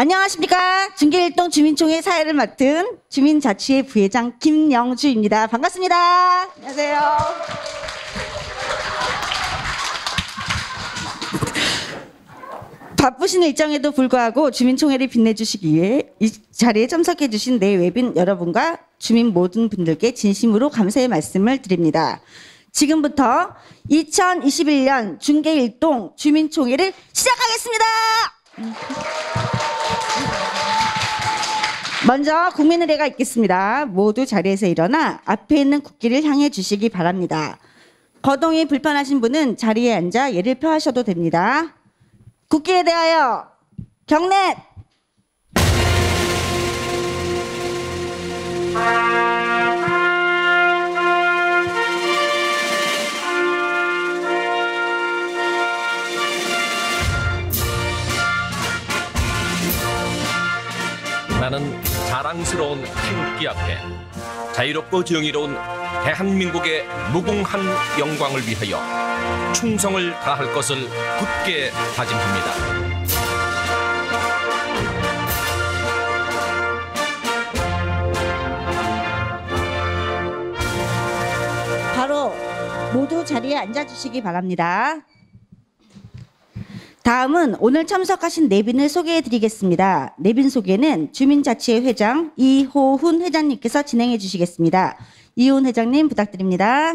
안녕하십니까. 중계일동 주민총회 사회를 맡은 주민자치회 부회장 김영주입니다. 반갑습니다. 안녕하세요. 바쁘신 일정에도 불구하고 주민총회를 빛내주시기 위해 이 자리에 참석해주신 내 외빈 여러분과 주민 모든 분들께 진심으로 감사의 말씀을 드립니다. 지금부터 2021년 중계일동 주민총회를 시작하겠습니다. 먼저 국민의례가 있겠습니다. 모두 자리에서 일어나 앞에 있는 국기를 향해 주시기 바랍니다. 거동이 불편하신 분은 자리에 앉아 예를 표하셔도 됩니다. 국기에 대하여 경례! 나는 자랑스러운 태극기 앞에 자유롭고 정의로운 대한민국의 무궁한 영광을 위하여 충성을 다할 것을 굳게 다짐합니다. 바로 모두 자리에 앉아주시기 바랍니다. 다음은 오늘 참석하신 내빈을 소개해 드리겠습니다. 내빈 소개는 주민자치회 회장 이호훈 회장님께서 진행해 주시겠습니다. 이호훈 회장님 부탁드립니다.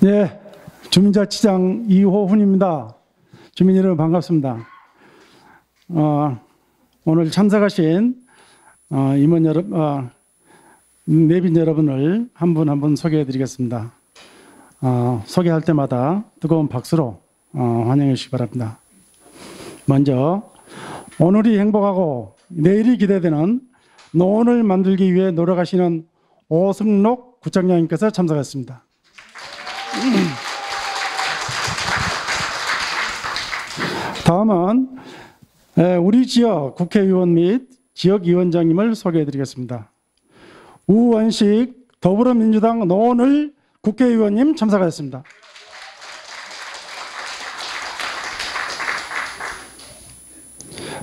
네, 주민자치장 이호훈입니다. 주민 여러분 반갑습니다. 어, 오늘 참석하신 어, 임원 여러분, 어, 내빈 여러분을 한 분 한 분 소개해 드리겠습니다. 어, 소개할 때마다 뜨거운 박수로 어, 환영해 주시기 바랍니다. 먼저 오늘이 행복하고 내일이 기대되는 노원을 만들기 위해 노력하시는 오승록 구청장님께서 참석했습니다. 다음은 에, 우리 지역 국회의원 및 지역위원장님을 소개해 드리겠습니다. 우원식 더불어민주당 노원을 국회의원님 참석하셨습니다.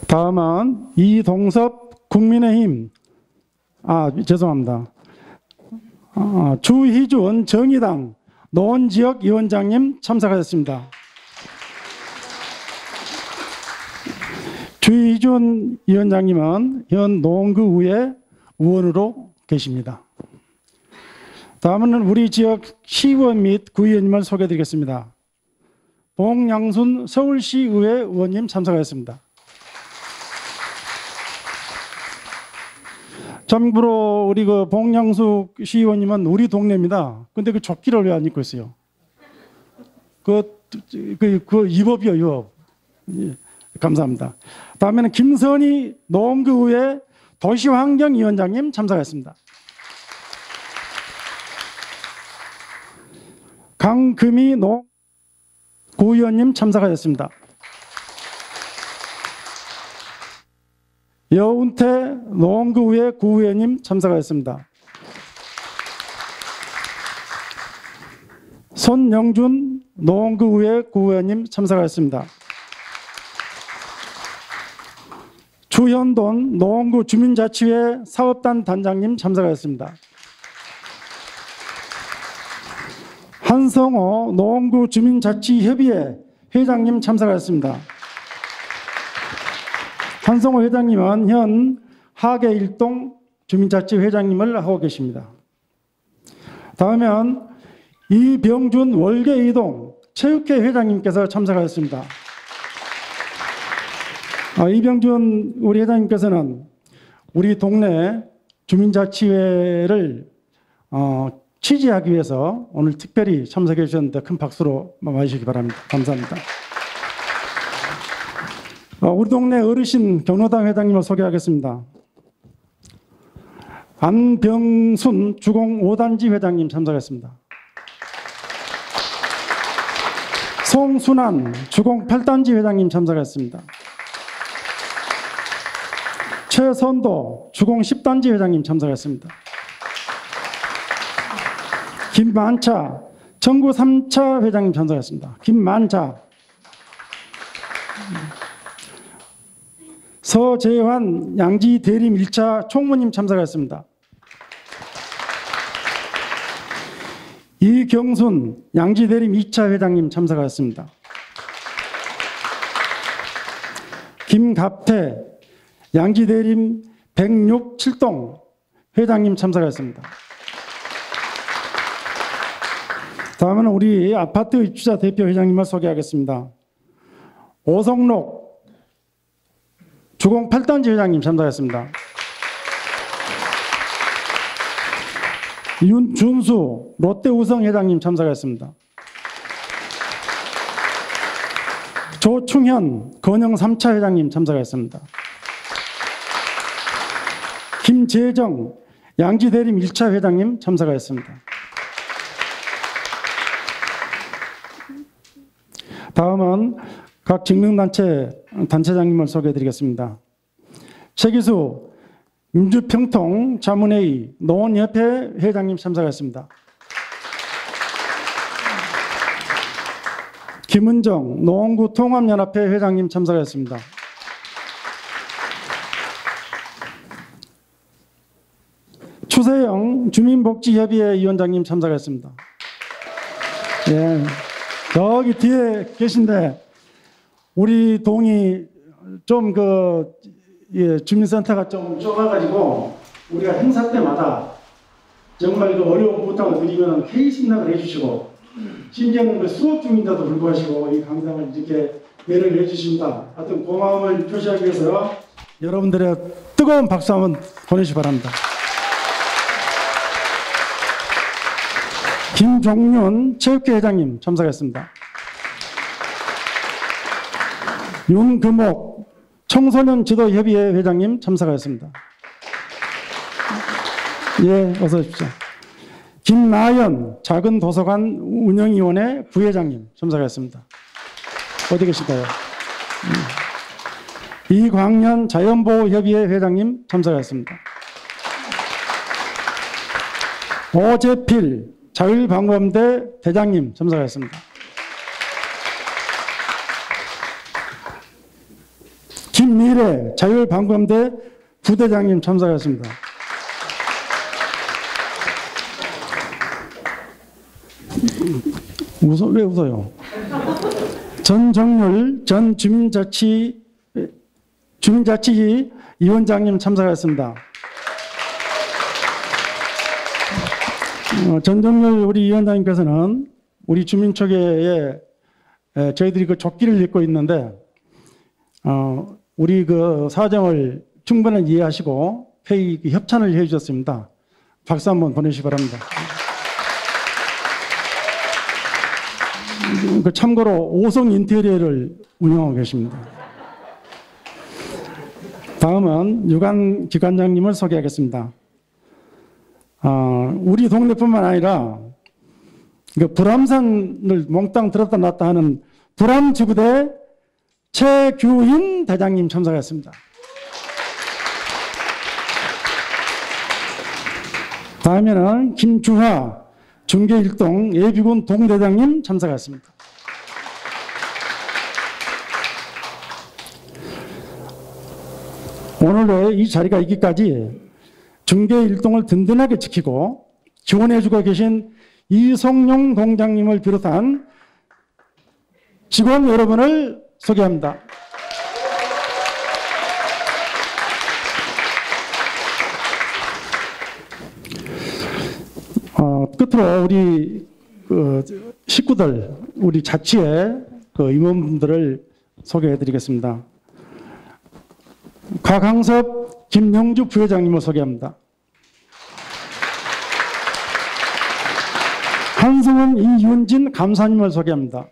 다음은 이동섭 국민의힘 아 죄송합니다. 아, 주희준 정의당 노원 지역 위원장님 참석하셨습니다. 주희준 위원장님은 현 노원구의회 의원으로 계십니다. 다음은 우리 지역 시의원 및 구의원님을 소개해드리겠습니다. 봉양순 서울시의회 의원님 참석하셨습니다. 참고로 우리 그 봉양숙 시의원님은 우리 동네입니다. 근데 그 조끼를 왜 안 입고 있어요? 그, 그, 그 위법이요, 위법. 예, 감사합니다. 다음에는 김선희 노원구의회 도시환경위원장님 참석했습니다. 강금희 노 구의원님 참석하셨습니다. 여운태 노원구의회 구의원님 참석하셨습니다. 손영준 노원구의회 구의원님 참석하셨습니다. 주현돈 노원구 주민자치회 사업단 단장님 참석하셨습니다. 한성호 노원구 주민자치협의회 회장님 참석하셨습니다. 한성호 회장님은 현 하계 일동 주민자치 회장님을 하고 계십니다. 다음은 이병준 월계 이동 체육회 회장님께서 참석하셨습니다. 아, 이병준 우리 회장님께서는 우리 동네 주민자치회를 어, 취재하기 위해서 오늘 특별히 참석해 주셨는데 큰 박수로 맞으시기 바랍니다. 감사합니다. 어, 우리 동네 어르신 경로당 회장님을 소개하겠습니다. 안병순 주공 5단지 회장님 참석했습니다. 송순환 주공 8단지 회장님 참석했습니다. 최선도 주공 10단지 회장님 참석했습니다. 김만차 정구 3차 회장님 참석했습니다. 김만자, 서재환 양지 대림 1차 총무님 참석했습니다. 이경순 양지 대림 2차 회장님 참석하였습니다. 김갑태 양지 대림 106 7동 회장님 참석하였습니다. 다음은 우리 아파트 입주자 대표 회장님을 소개하겠습니다. 오성록 주공 8단지 회장님 참석했습니다. 윤준수 롯데 우성 회장님 참석했습니다. 조충현 건영 3차 회장님 참석했습니다. 김재정 양지대림 1차 회장님 참석하였습니다. 다음은 각 직능단체 단체장님을 소개해드리겠습니다. 최기수 민주평통 자문회의 노원협회 회장님 참석하였습니다. 김은정 노원구 통합연합회 회장님 참석하였습니다. 추세영 주민복지협의회 위원장님 참석했습니다. 예, 저기 뒤에 계신데 우리 동이 좀그 예, 주민센터가 좀 좁아가지고 우리가 행사 때마다 정말 그 어려운 부탁을 드리면 회의 승낙을 해주시고 심지어는 그 수업 중인데도 불구하시고 이 강당을 이렇게 매를 해주십니다. 하여튼 고마움을 표시하기 위해서 여러분들의 뜨거운 박수 한번 보내시기 바랍니다. 김종윤 체육회 회장님 참석했습니다. 윤금옥 청소년 지도협의회 회장님 참석하였습니다. 예, 어서 오십시오. 김나연 작은 도서관 운영위원회 부회장님 참석하였습니다. 어디 계실까요? 음. 이광년 자연보호협의회 회장님 참석하였습니다. 오재필 자율방범대 대장님 참석하였습니다. 김미래 자율방범대 부대장님 참석하였습니다. 웃어 왜 웃어요? 전정률 전 주민자치 주민자치 위원장님 참석하였습니다. 어, 전정률 우리 위원장님께서는 우리 주민초계에 에, 저희들이 그 조끼를 입고 있는데 어, 우리 그 사정을 충분히 이해하시고 회의 그 협찬을 해주셨습니다. 박수 한번 보내시기 바랍니다. 그 참고로 오성 인테리어를 운영하고 계십니다. 다음은 유관 기관장님을 소개하겠습니다. 어, 우리 동네뿐만 아니라 그 불암산을 몽땅 들었다 놨다 하는 불암지구대 최규인 대장님 참석했습니다. 다음에는 김주하 중계 일동 예비군 동대장님 참석했습니다. 오늘의 이 자리가 있기까지 중계 일동을 든든하게 지키고 지원해주고 계신 이성용 동장님을 비롯한 직원 여러분을 소개합니다. 어, 끝으로 우리 그 식구들, 우리 자치의 그 임원분들을 소개해드리겠습니다. 곽항섭, 김영주 부회장님을 소개합니다. 한승원, 이윤진 감사님을 소개합니다.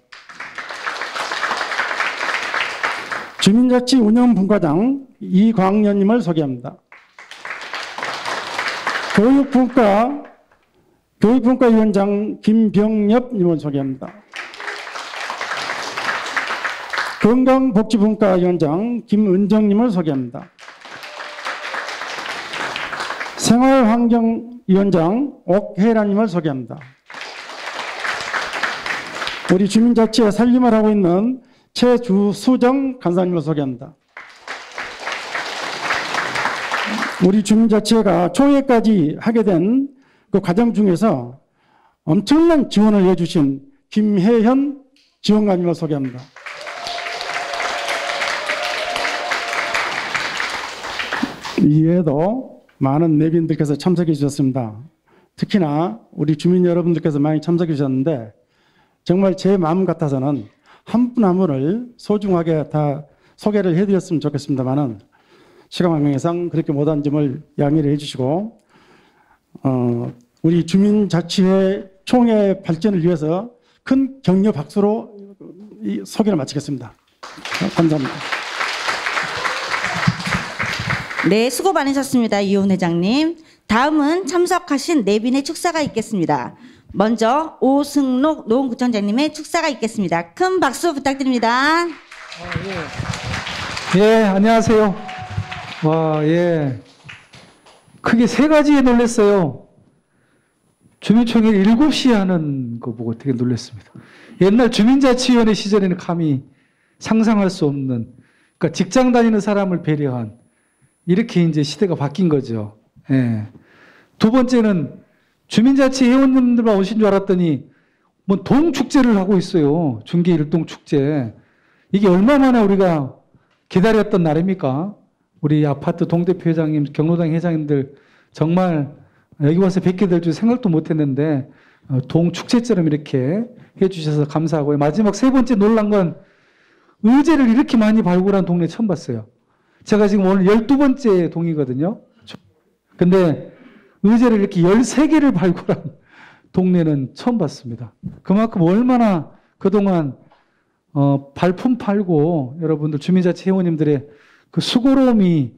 주민자치 운영분과장 이광년님을 소개합니다. 교육분과 교육분과위원장 김병엽님을 소개합니다. 건강복지분과위원장 김은정님을 소개합니다. 생활환경위원장 옥혜라님을 소개합니다. 우리 주민자치의 살림을 하고 있는 최주수정 간사님을 소개합니다. 우리 주민자치회가 초회까지 하게 된 그 과정 중에서 엄청난 지원을 해주신 김혜현 지원관님을 소개합니다. 이외에도 많은 내빈들께서 참석해 주셨습니다. 특히나 우리 주민 여러분들께서 많이 참석해 주셨는데 정말 제 마음 같아서는 한분한 분을 소중하게 다 소개를 해드렸으면 좋겠습니다만은 시간 관계상 그렇게 못한 점을 양해를 해주시고 어, 우리 주민자치회 총회 발전을 위해서 큰 격려 박수로 이 소개를 마치겠습니다. 감사합니다. 네, 수고 많으셨습니다. 이혼 회장님. 다음은 참석하신 내빈의 축사가 있겠습니다. 먼저 오승록 노원구청장님의 축사가 있겠습니다. 큰 박수 부탁드립니다. 예, 안녕하세요. 와, 예. 크게 세 가지에 놀랐어요. 주민총회 7시에 하는 거 보고 되게 놀랐습니다. 옛날 주민자치위원회 시절에는 감히 상상할 수 없는, 그러니까 직장 다니는 사람을 배려한, 이렇게 이제 시대가 바뀐 거죠. 예. 두 번째는 주민자치 회원님들만 오신 줄 알았더니, 뭐 동축제를 하고 있어요. 중계 일동 축제. 이게 얼마 만에 우리가 기다렸던 날입니까? 우리 아파트 동대표 회장님, 경로당 회장님들 정말 여기 와서 뵙게 될 줄 생각도 못 했는데 어, 동축제처럼 이렇게 해주셔서 감사하고요. 마지막 세 번째 놀란 건 의제를 이렇게 많이 발굴한 동네 처음 봤어요. 제가 지금 오늘 12번째 동이거든요. 근데 의제를 이렇게 13개를 발굴한 동네는 처음 봤습니다. 그만큼 얼마나 그동안 어, 발품 팔고 여러분들 주민자치 회원님들의 그 수고로움이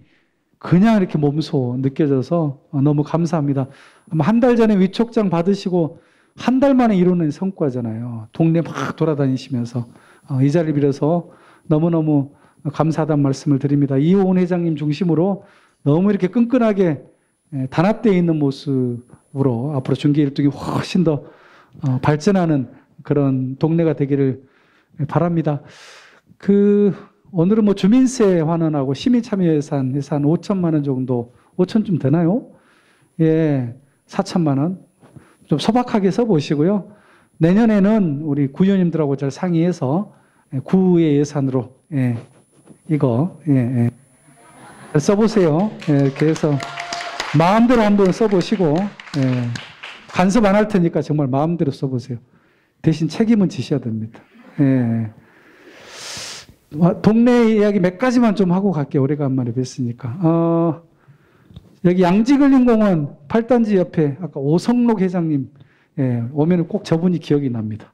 그냥 이렇게 몸소 느껴져서 어, 너무 감사합니다. 아마 한 달 전에 위촉장 받으시고 한 달 만에 이루는 성과잖아요. 동네 막 돌아다니시면서 어, 이 자리를 빌어서 너무너무 감사하다는 말씀을 드립니다. 이호은 회장님 중심으로 너무 이렇게 끈끈하게 예, 단합되어 있는 모습으로 앞으로 중계 일동이 훨씬 더 어, 발전하는 그런 동네가 되기를 바랍니다. 그 오늘은 뭐 주민세 환원하고 시민 참여 예산 예산 5천만 원 정도 5천 좀 되나요? 예, 4천만 원. 좀 소박하게 써보시고요. 내년에는 우리 구의원님들하고 잘 상의해서 예, 구의 예산으로 예, 이거 예, 예. 잘 써보세요. 예, 이렇게 해서 마음대로 한번 써보시고 예, 간섭 안 할 테니까 정말 마음대로 써보세요. 대신 책임은 지셔야 됩니다. 예. 와, 동네 이야기 몇 가지만 좀 하고 갈게요. 오래간만에 뵀으니까. 어, 여기 양지근린공원 8단지 옆에 아까 오성록 회장님 예, 오면 꼭 저분이 기억이 납니다.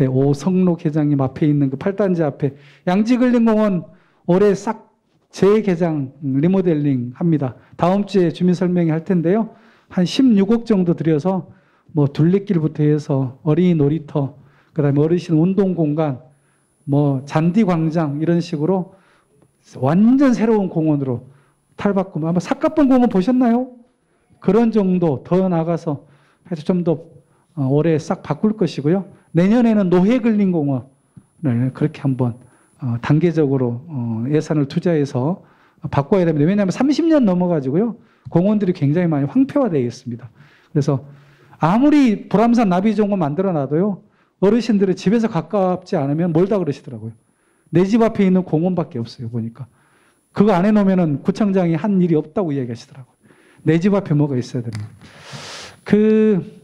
예, 오성록 회장님 앞에 있는 그 8단지 앞에 양지근린공원 올해 싹 재개장 리모델링 합니다. 다음 주에 주민 설명회 할 텐데요. 한 16억 정도 들여서 뭐 둘레길부터 해서 어린이 놀이터, 그다음에 어르신 운동 공간, 뭐 잔디 광장 이런 식으로 완전 새로운 공원으로 탈바꿈. 아마 삭가봉 공원 보셨나요? 그런 정도 더 나가서 해서 좀더 어, 올해 싹 바꿀 것이고요. 내년에는 노회근린 공원을 그렇게 한번 어, 단계적으로 어, 예산을 투자해서 바꿔야 됩니다. 왜냐하면 30년 넘어가지고요. 공원들이 굉장히 많이 황폐화되어 있습니다. 그래서 아무리 불암산 나비종원 만들어 놔도요. 어르신들이 집에서 가깝지 않으면 멀다 그러시더라고요. 내 집 앞에 있는 공원밖에 없어요, 보니까. 그거 안 해놓으면 구청장이 한 일이 없다고 이야기하시더라고요. 내 집 앞에 뭐가 있어야 됩니다. 그,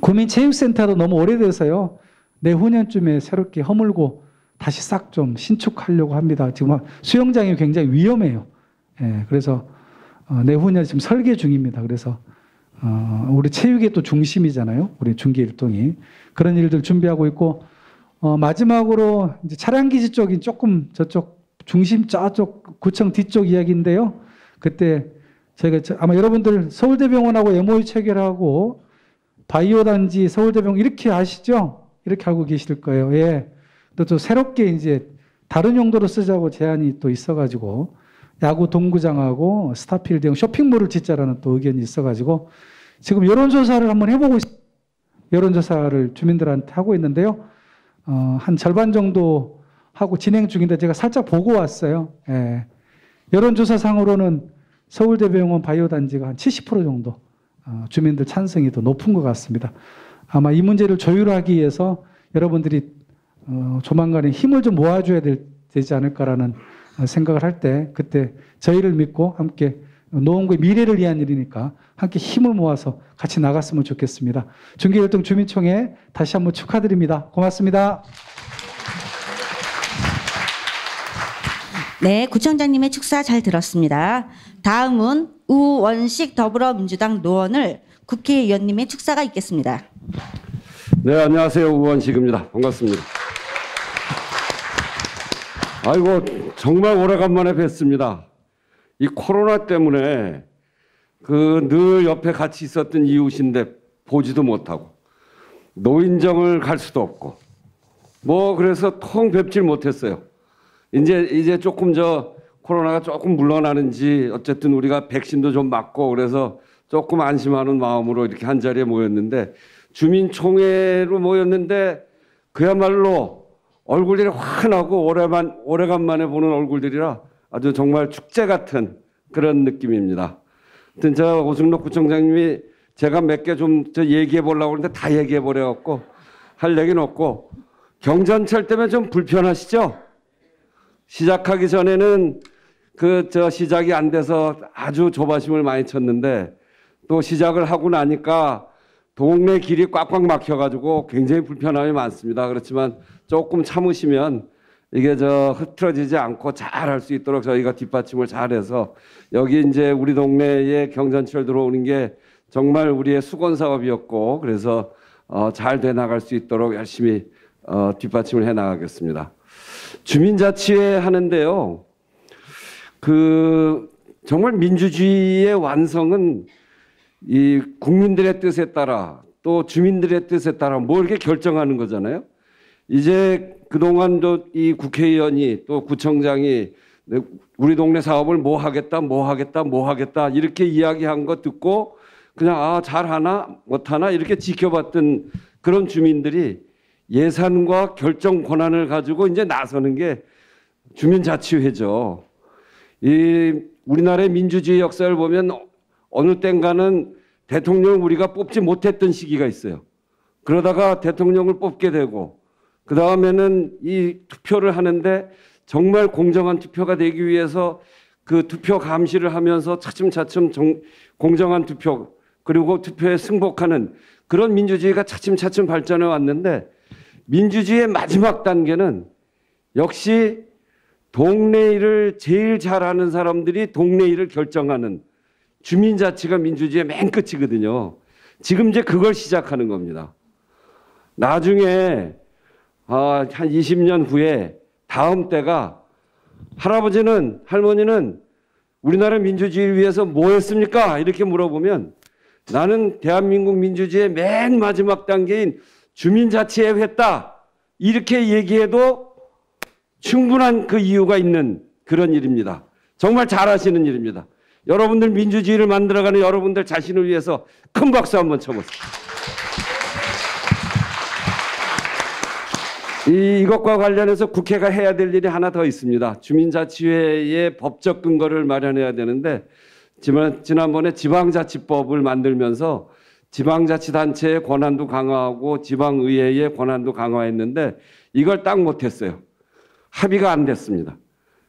구민체육센터도 너무 오래돼서요. 내후년쯤에 새롭게 허물고 다시 싹 좀 신축하려고 합니다. 지금 수영장이 굉장히 위험해요. 예, 그래서 어, 내후년 지금 설계 중입니다. 그래서 어, 우리 체육의 또 중심이잖아요. 우리 중계 일동이 그런 일들 준비하고 있고 어, 마지막으로 이제 차량 기지 쪽이 조금 저쪽 중심 저쪽 구청 뒤쪽 이야기인데요. 그때 저희가 저- 아마 여러분들 서울대병원하고 MOU 체결하고 바이오 단지 서울대병원 이렇게 아시죠? 이렇게 알고 계실 거예요. 예. 또, 또 새롭게 이제 다른 용도로 쓰자고 제안이 또 있어가지고 야구 동구장하고 스타필드형 쇼핑몰을 짓자라는 또 의견이 있어가지고 지금 여론조사를 한번 해보고 있 여론조사를 주민들한테 하고 있는데요. 어, 한 절반 정도 하고 진행 중인데 제가 살짝 보고 왔어요. 예. 여론조사상으로는 서울대병원 바이오 단지가 한 70% 정도 어, 주민들 찬성이 더 높은 것 같습니다. 아마 이 문제를 조율하기 위해서 여러분들이 어, 조만간에 힘을 좀 모아줘야 될, 되지 않을까라는 어, 생각을 할 때 그때 저희를 믿고 함께 노원구의 미래를 위한 일이니까 함께 힘을 모아서 같이 나갔으면 좋겠습니다. 중계일동 주민총회 다시 한번 축하드립니다. 고맙습니다. 네, 구청장님의 축사 잘 들었습니다. 다음은 우원식 더불어민주당 노원을 국회의원님의 축사가 있겠습니다. 네, 안녕하세요. 우원식입니다. 반갑습니다. 아이고, 정말 오래간만에 뵀습니다. 이 코로나 때문에 그 늘 옆에 같이 있었던 이웃인데 보지도 못하고 노인정을 갈 수도 없고 뭐 그래서 통 뵙질 못했어요. 이제 이제 조금 저 코로나가 조금 물러나는지 어쨌든 우리가 백신도 좀 맞고 그래서 조금 안심하는 마음으로 이렇게 한 자리에 모였는데 주민총회로 모였는데 그야말로 얼굴들이 환하고 오래만 오래간만에 보는 얼굴들이라 아주 정말 축제 같은 그런 느낌입니다. 하여튼 저 오승록 구청장님이 제가 몇 개좀저 얘기해 보려고 하는데 다 얘기해 버려 갖고 할 얘기는 없고 경전철 때문에 좀 불편하시죠? 시작하기 전에는 그 저 시작이 안 돼서 아주 조바심을 많이 쳤는데 또 시작을 하고 나니까 동네 길이 꽉꽉 막혀가지고 굉장히 불편함이 많습니다. 그렇지만 조금 참으시면 이게 저 흐트러지지 않고 잘 할 수 있도록 저희가 뒷받침을 잘해서 여기 이제 우리 동네에 경전철 들어오는 게 정말 우리의 수건 사업이었고 그래서 어, 잘 돼 나갈 수 있도록 열심히 어, 뒷받침을 해 나가겠습니다. 주민자치회 하는데요. 그 정말 민주주의의 완성은 이 국민들의 뜻에 따라 또 주민들의 뜻에 따라 뭐 이렇게 결정하는 거잖아요. 이제 그동안도 이 국회의원이 또 구청장이 우리 동네 사업을 뭐 하겠다, 뭐 하겠다, 뭐 하겠다 이렇게 이야기한 거 듣고 그냥 아 잘하나 못하나 이렇게 지켜봤던 그런 주민들이 예산과 결정 권한을 가지고 이제 나서는 게 주민자치회죠. 이 우리나라의 민주주의 역사를 보면 어느 땐가는 대통령 우리가 뽑지 못했던 시기가 있어요. 그러다가 대통령을 뽑게 되고 그 다음에는 이 투표를 하는데 정말 공정한 투표가 되기 위해서 그 투표 감시를 하면서 차츰차츰 정, 공정한 투표 그리고 투표에 승복하는 그런 민주주의가 차츰차츰 발전해 왔는데 민주주의의 마지막 단계는 역시 동네 일을 제일 잘하는 사람들이 동네 일을 결정하는 주민 자치가 민주주의의 맨 끝이거든요. 지금 이제 그걸 시작하는 겁니다. 나중에 아, 한 20년 후에 다음 때가 할아버지는 할머니는 우리나라 민주주의를 위해서 뭐 했습니까? 이렇게 물어보면 나는 대한민국 민주주의의 맨 마지막 단계인 주민자치에 했다. 이렇게 얘기해도 충분한 그 이유가 있는 그런 일입니다. 정말 잘하시는 일입니다. 여러분들 민주주의를 만들어가는 여러분들 자신을 위해서 큰 박수 한번 쳐보세요. 이, 이것과 관련해서 국회가 해야 될 일이 하나 더 있습니다. 주민자치회의 법적 근거를 마련해야 되는데 지난, 지난번에 지방자치법을 만들면서 지방자치단체의 권한도 강화하고 지방의회의 권한도 강화했는데 이걸 딱 못했어요. 합의가 안 됐습니다.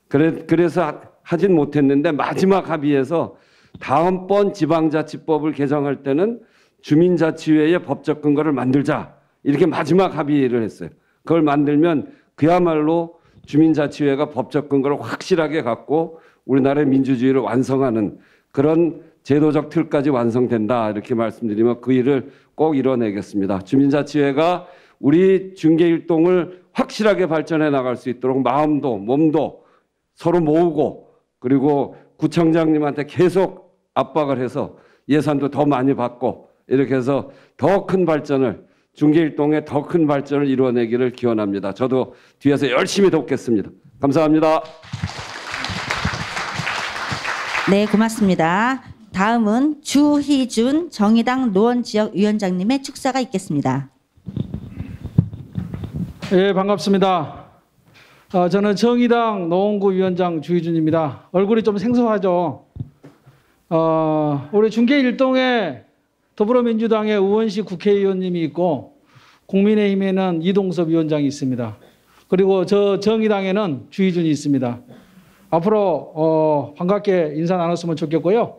그래, 그래서 하진 못했는데 마지막 합의에서 다음번 지방자치법을 개정할 때는 주민자치회의 법적 근거를 만들자 이렇게 마지막 합의를 했어요. 그걸 만들면 그야말로 주민자치회가 법적 근거를 확실하게 갖고 우리나라의 민주주의를 완성하는 그런 제도적 틀까지 완성된다 이렇게 말씀드리면 그 일을 꼭 이뤄내겠습니다. 주민자치회가 우리 중계일동을 확실하게 발전해 나갈 수 있도록 마음도 몸도 서로 모으고 그리고 구청장님한테 계속 압박을 해서 예산도 더 많이 받고 이렇게 해서 더 큰 발전을 중계일동의 더 큰 발전을 이루어내기를 기원합니다. 저도 뒤에서 열심히 돕겠습니다. 감사합니다. 네, 고맙습니다. 다음은 주희준 정의당 노원 지역 위원장님의 축사가 있겠습니다. 예, 반갑습니다. 어, 저는 정의당 노원구 위원장 주희준입니다. 얼굴이 좀 생소하죠. 어, 우리 중계 일동에 더불어민주당의 우원식 국회의원님이 있고 국민의힘에는 이동섭 위원장이 있습니다. 그리고 저 정의당에는 주희준이 있습니다. 앞으로 어, 반갑게 인사 나눴으면 좋겠고요.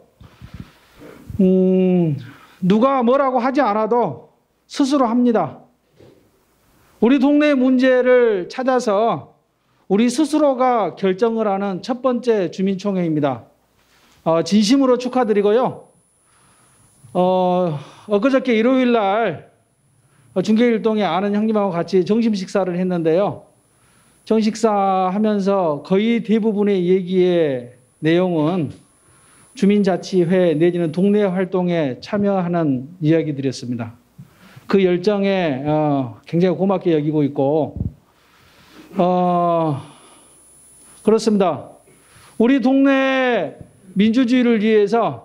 음, 누가 뭐라고 하지 않아도 스스로 합니다. 우리 동네 문제를 찾아서 우리 스스로가 결정을 하는 첫 번째 주민총회입니다. 어, 진심으로 축하드리고요. 어, 엊그저께 일요일 날 중계일동에 아는 형님하고 같이 점심 식사를 했는데요. 정식사 하면서 거의 대부분의 얘기의 내용은 주민자치회 내지는 동네 활동에 참여하는 이야기들이었습니다. 그 열정에 어, 굉장히 고맙게 여기고 있고 어, 그렇습니다. 우리 동네 민주주의를 위해서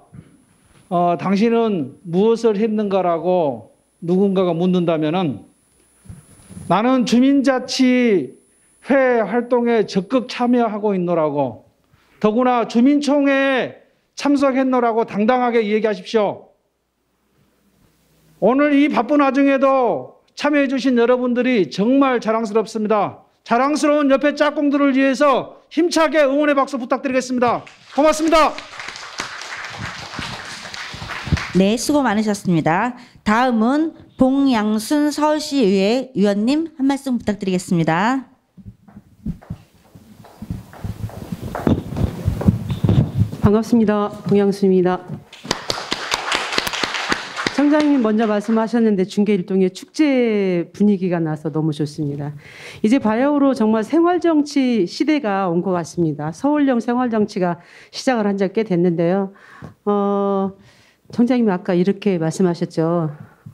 어, 당신은 무엇을 했는가라고 누군가가 묻는다면은 나는 주민자치회 활동에 적극 참여하고 있노라고 더구나 주민총회에 참석했노라고 당당하게 얘기하십시오. 오늘 이 바쁜 와중에도 참여해 주신 여러분들이 정말 자랑스럽습니다. 자랑스러운 옆에 짝꿍들을 위해서 힘차게 응원의 박수 부탁드리겠습니다. 고맙습니다. 네, 수고 많으셨습니다. 다음은 봉양순 서울시의회 의원님 한 말씀 부탁드리겠습니다. 반갑습니다. 동양수입니다. 청장님 먼저 말씀하셨는데 중계 일동에 축제 분위기가 나서 너무 좋습니다. 이제 바야흐로 정말 생활정치 시대가 온 것 같습니다. 서울형 생활정치가 시작을 한 지 꽤 됐는데요. 어, 청장님이 아까 이렇게 말씀하셨죠.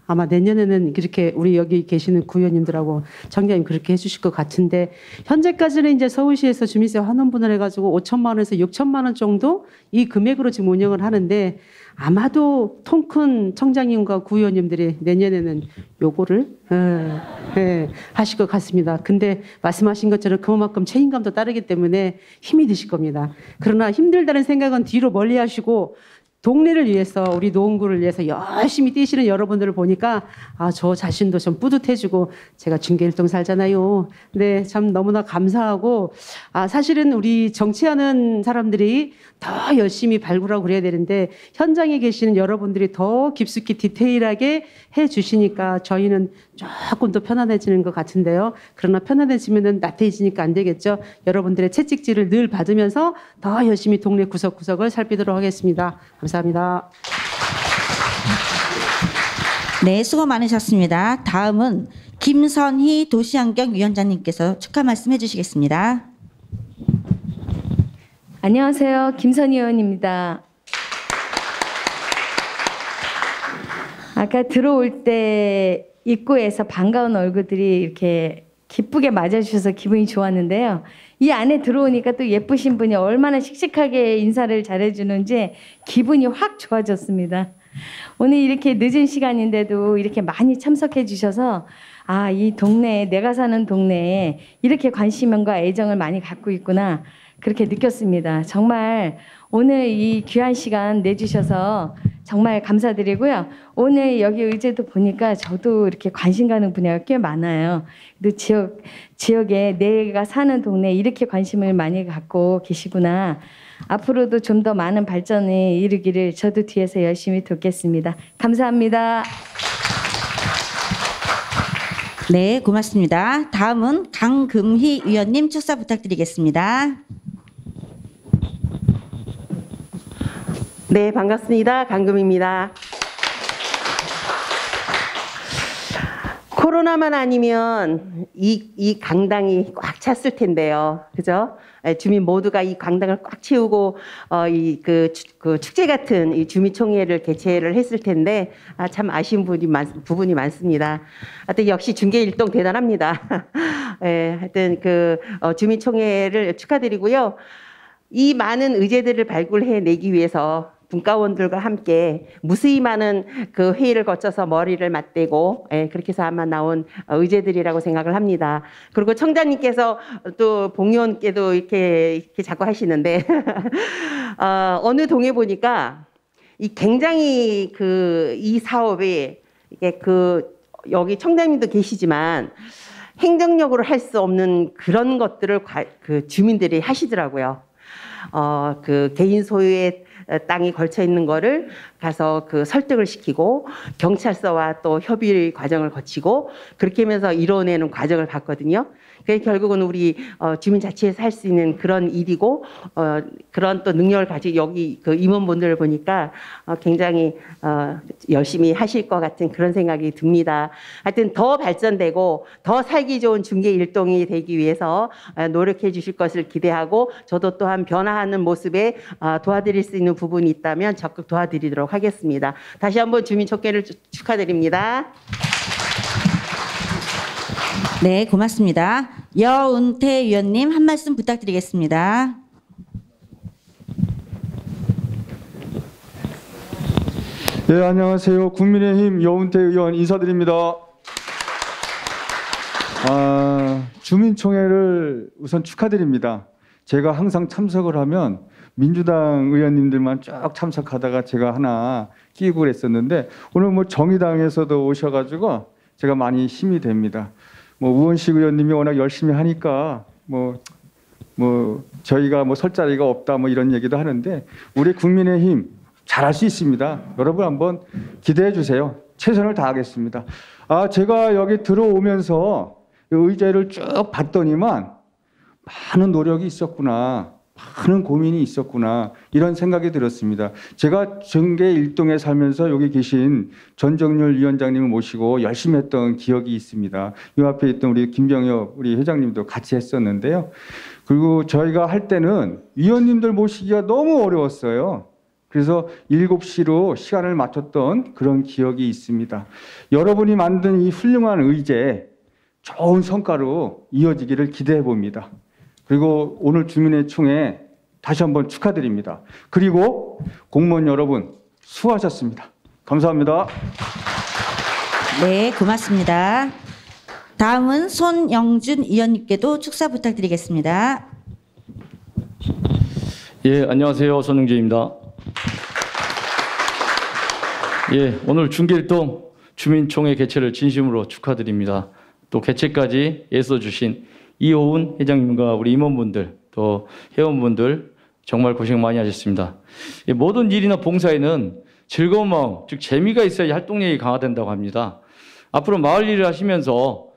아마 내년에는 이렇게 우리 여기 계시는 구의원님들하고 정장님 그렇게 해주실 것 같은데 현재까지는 이제 서울시에서 주민세 환원분을 해가지고 5천만 원에서 6천만 원 정도 이 금액으로 지금 운영을 하는데 아마도 통 큰 청장님과 구의원님들이 내년에는 요거를 예, 예, 하실 것 같습니다. 근데 말씀하신 것처럼 그만큼 책임감도 따르기 때문에 힘이 드실 겁니다. 그러나 힘들다는 생각은 뒤로 멀리 하시고 동네를 위해서 우리 노원구를 위해서 열심히 뛰시는 여러분들을 보니까 아 저 자신도 좀 뿌듯해지고 제가 중계일동 살잖아요. 네, 참 너무나 감사하고 아 사실은 우리 정치하는 사람들이 더 열심히 발굴하고 그래야 되는데 현장에 계시는 여러분들이 더 깊숙이 디테일하게 해 주시니까 저희는 조금 더 편안해지는 것 같은데요. 그러나 편안해지면은 나태해지니까 안 되겠죠. 여러분들의 채찍질을 늘 받으면서 더 열심히 동네 구석구석을 살피도록 하겠습니다. 감사합니다. 네, 수고 많으셨습니다. 다음은 김선희 도시환경 위원장님께서 축하 말씀해 주시겠습니다. 안녕하세요. 김선희 의원입니다. 아까 들어올 때 입구에서 반가운 얼굴들이 이렇게 기쁘게 맞아주셔서 기분이 좋았는데요. 이 안에 들어오니까 또 예쁘신 분이 얼마나 씩씩하게 인사를 잘해주는지 기분이 확 좋아졌습니다. 오늘 이렇게 늦은 시간인데도 이렇게 많이 참석해 주셔서 아, 이 동네에, 내가 사는 동네에 이렇게 관심과 애정을 많이 갖고 있구나. 그렇게 느꼈습니다. 정말 오늘 이 귀한 시간 내주셔서 정말 감사드리고요. 오늘 여기 의제도 보니까 저도 이렇게 관심 가는 분야가 꽤 많아요. 그 지역 지역에 내가 사는 동네 에 이렇게 관심을 많이 갖고 계시구나. 앞으로도 좀 더 많은 발전에 이르기를 저도 뒤에서 열심히 돕겠습니다. 감사합니다. 네, 고맙습니다. 다음은 강금희 위원님 축사 부탁드리겠습니다. 네, 반갑습니다. 강금입니다. 코로나만 아니면 이, 이 강당이 꽉 찼을 텐데요. 그죠? 예, 주민 모두가 이 강당을 꽉 채우고, 어, 이, 그, 축- 그 축제 같은 이 주민총회를 개최를 했을 텐데, 아, 참 아쉬운 부분이, 많, 부분이 많습니다. 하여튼 역시 중계일동 대단합니다. 예, 하여튼 그, 어, 주민총회를 축하드리고요. 이 많은 의제들을 발굴해 내기 위해서 분과원들과 함께 무수히 많은 그 회의를 거쳐서 머리를 맞대고 예, 그렇게 해서 아마 나온 어, 의제들이라고 생각을 합니다. 그리고 청장님께서 또 봉의원께도 이렇게, 이렇게 자꾸 하시는데 어, 어느 동에 보니까 이 굉장히 그 이 사업이 이게 그 여기 청장님도 계시지만 행정력으로 할 수 없는 그런 것들을 과- 그 주민들이 하시더라고요. 어, 그 개인 소유의 땅이 걸쳐 있는 거를 가서 그 설득을 시키고 경찰서와 또 협의 과정을 거치고 그렇게 하면서 이뤄내는 과정을 봤거든요. 그게 결국은 우리 어, 주민자치에서 할 수 있는 그런 일이고 어, 그런 또 능력을 가지고 여기 그 임원분들을 보니까 어, 굉장히 어, 열심히 하실 것 같은 그런 생각이 듭니다. 하여튼 더 발전되고 더 살기 좋은 중개 일동이 되기 위해서 어, 노력해 주실 것을 기대하고 저도 또한 변화하는 모습에 어, 도와드릴 수 있는 부분이 있다면 적극 도와드리도록 하겠습니다. 다시 한번 주민총회를 축- 축하드립니다. 네, 고맙습니다. 여운태 의원님 한 말씀 부탁드리겠습니다. 예, 안녕하세요. 국민의힘 여운태 의원 인사드립니다. 아, 주민총회를 우선 축하드립니다. 제가 항상 참석을 하면 민주당 의원님들만 쭉 참석하다가 제가 하나 끼고 그랬었는데 오늘 뭐 정의당에서도 오셔가지고 제가 많이 힘이 됩니다. 뭐 우원식 의원님이 워낙 열심히 하니까 뭐뭐 저희가 뭐 설 자리가 없다 뭐 이런 얘기도 하는데 우리 국민의힘 잘할 수 있습니다. 여러분 한번 기대해 주세요. 최선을 다하겠습니다. 아 제가 여기 들어오면서 의제를 쭉 봤더니만 많은 노력이 있었구나. 많은 고민이 있었구나. 이런 생각이 들었습니다. 제가 정계 일동에 살면서 여기 계신 전정률 위원장님을 모시고 열심히 했던 기억이 있습니다. 이 앞에 있던 우리 김병엽 우리 회장님도 같이 했었는데요. 그리고 저희가 할 때는 위원님들 모시기가 너무 어려웠어요. 그래서 7시로 시간을 맞췄던 그런 기억이 있습니다. 여러분이 만든 이 훌륭한 의제 좋은 성과로 이어지기를 기대해 봅니다. 그리고 오늘 주민의 총회 다시 한번 축하드립니다. 그리고 공무원 여러분 수고하셨습니다. 감사합니다. 네, 고맙습니다. 다음은 손영준 의원님께도 축사 부탁드리겠습니다. 예, 안녕하세요. 손흥재입니다. 예, 오늘 중계일동 주민총회 개최를 진심으로 축하드립니다. 또 개최까지 애써 주신 이호운 회장님과 우리 임원분들 또 회원분들 정말 고생 많이 하셨습니다. 예, 모든 일이나 봉사에는 즐거운 마음, 즉 재미가 있어야 활동력이 강화된다고 합니다. 앞으로 마을 일을 하시면서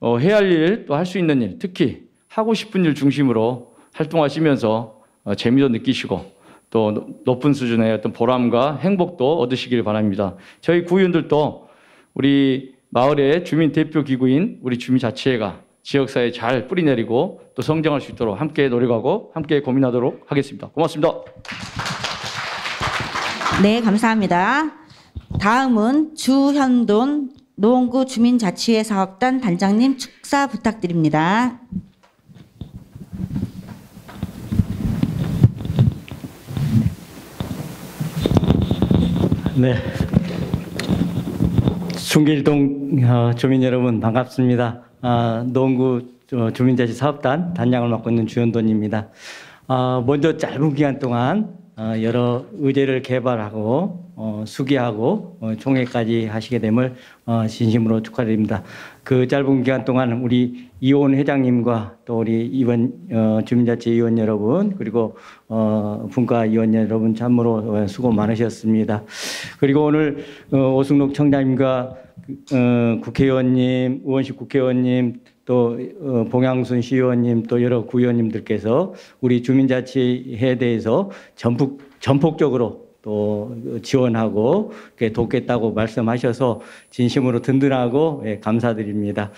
어, 해야 할 일, 또 할 수 있는 일, 특히 하고 싶은 일 중심으로 활동하시면서 어, 재미도 느끼시고 또 노- 높은 수준의 어떤 보람과 행복도 얻으시길 바랍니다. 저희 구의원들도 우리 마을의 주민 대표 기구인 우리 주민자치회가 지역사회에 잘 뿌리내리고 또 성장할 수 있도록 함께 노력하고 함께 고민하도록 하겠습니다. 고맙습니다. 네, 감사합니다. 다음은 주현돈 노원구 주민자치회 사업단 단장님 축사 부탁드립니다. 네. 중길동 어, 주민 여러분 반갑습니다. 아, 농구 어, 주민자치 사업단 단장을 맡고 있는 주현돈입니다. 아, 먼저 짧은 기간 동안 어, 여러 의제를 개발하고 어, 수기하고 어, 총회까지 하시게 됨을 어, 진심으로 축하드립니다. 그 짧은 기간 동안 우리 이호원 회장님과 또 우리 이원 어, 주민자치 위원 여러분 그리고 어, 분과 위원 여러분 참으로 어, 수고 많으셨습니다. 그리고 오늘 어, 오승록 청장님과 어, 국회의원님, 우원식 국회의원님, 또 어, 봉양순 시의원님, 또 여러 구의원님들께서 우리 주민자치에 대해서 전폭, 전폭적으로 또 지원하고 돕겠다고 말씀하셔서 진심으로 든든하고 예, 감사드립니다.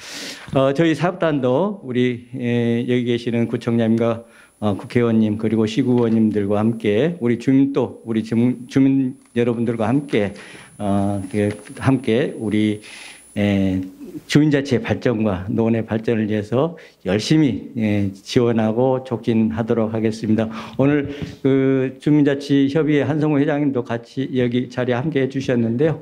어, 저희 사업단도 우리 예, 여기 계시는 구청장님과 어, 국회의원님 그리고 시구의원님들과 함께 우리 주민 또 우리 주민, 주민 여러분들과 함께 어, 그, 함께 우리 에, 주민자치의 발전과 노원의 발전을 위해서 열심히 예, 지원하고 촉진하도록 하겠습니다. 오늘 그 주민자치 협의회 한성호 회장님도 같이 여기 자리에 함께 해주셨는데요.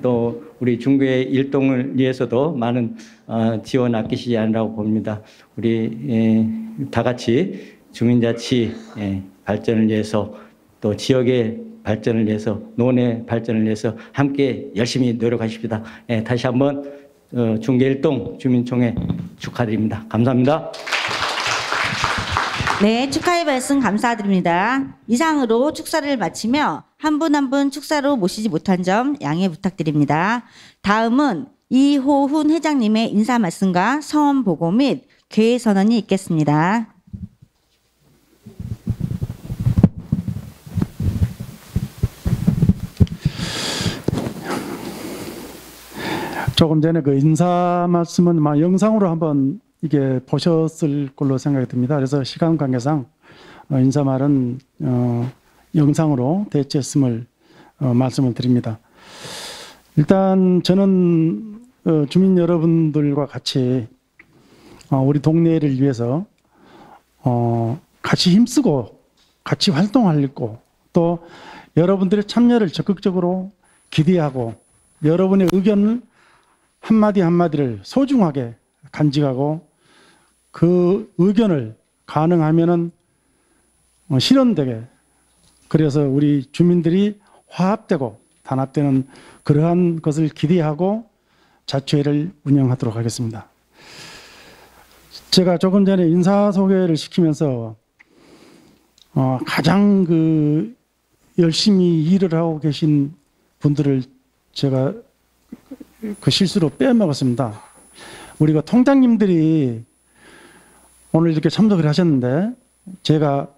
또 우리 중교의 일동을 위해서도 많은 어, 지원 아끼시지 않으라고 봅니다. 우리 예, 다 같이 주민자치 예, 발전을 위해서 또 지역의 발전을 위해서 노원의 발전을 위해서 함께 열심히 노력하십시다. 예, 다시 한번 어, 중계일동 주민총회 축하드립니다. 감사합니다. 네, 축하의 말씀 감사드립니다. 이상으로 축사를 마치며 한분 한 분 축사로 모시지 못한 점 양해 부탁드립니다. 다음은 이호훈 회장님의 인사 말씀과 서원 보고 및 개회 선언이 있겠습니다. 조금 전에 그 인사 말씀은 막 영상으로 한번 이게 보셨을 걸로 생각이 듭니다. 그래서 시간 관계상 어, 인사 말은 어, 영상으로 대체했음을 어, 말씀을 드립니다. 일단 저는 어, 주민 여러분들과 같이 어, 우리 동네를 위해서 어, 같이 힘쓰고 같이 활동하려고 또 여러분들의 참여를 적극적으로 기대하고 여러분의 의견을 한마디 한마디를 소중하게 간직하고 그 의견을 가능하면은 어, 실현되게 그래서 우리 주민들이 화합되고 단합되는 그러한 것을 기대하고 자치회를 운영하도록 하겠습니다. 제가 조금 전에 인사 소개를 시키면서 어, 가장 그 열심히 일을 하고 계신 분들을 제가 그 실수로 빼먹었습니다. 우리가 통장님들이 오늘 이렇게 참석을 하셨는데 제가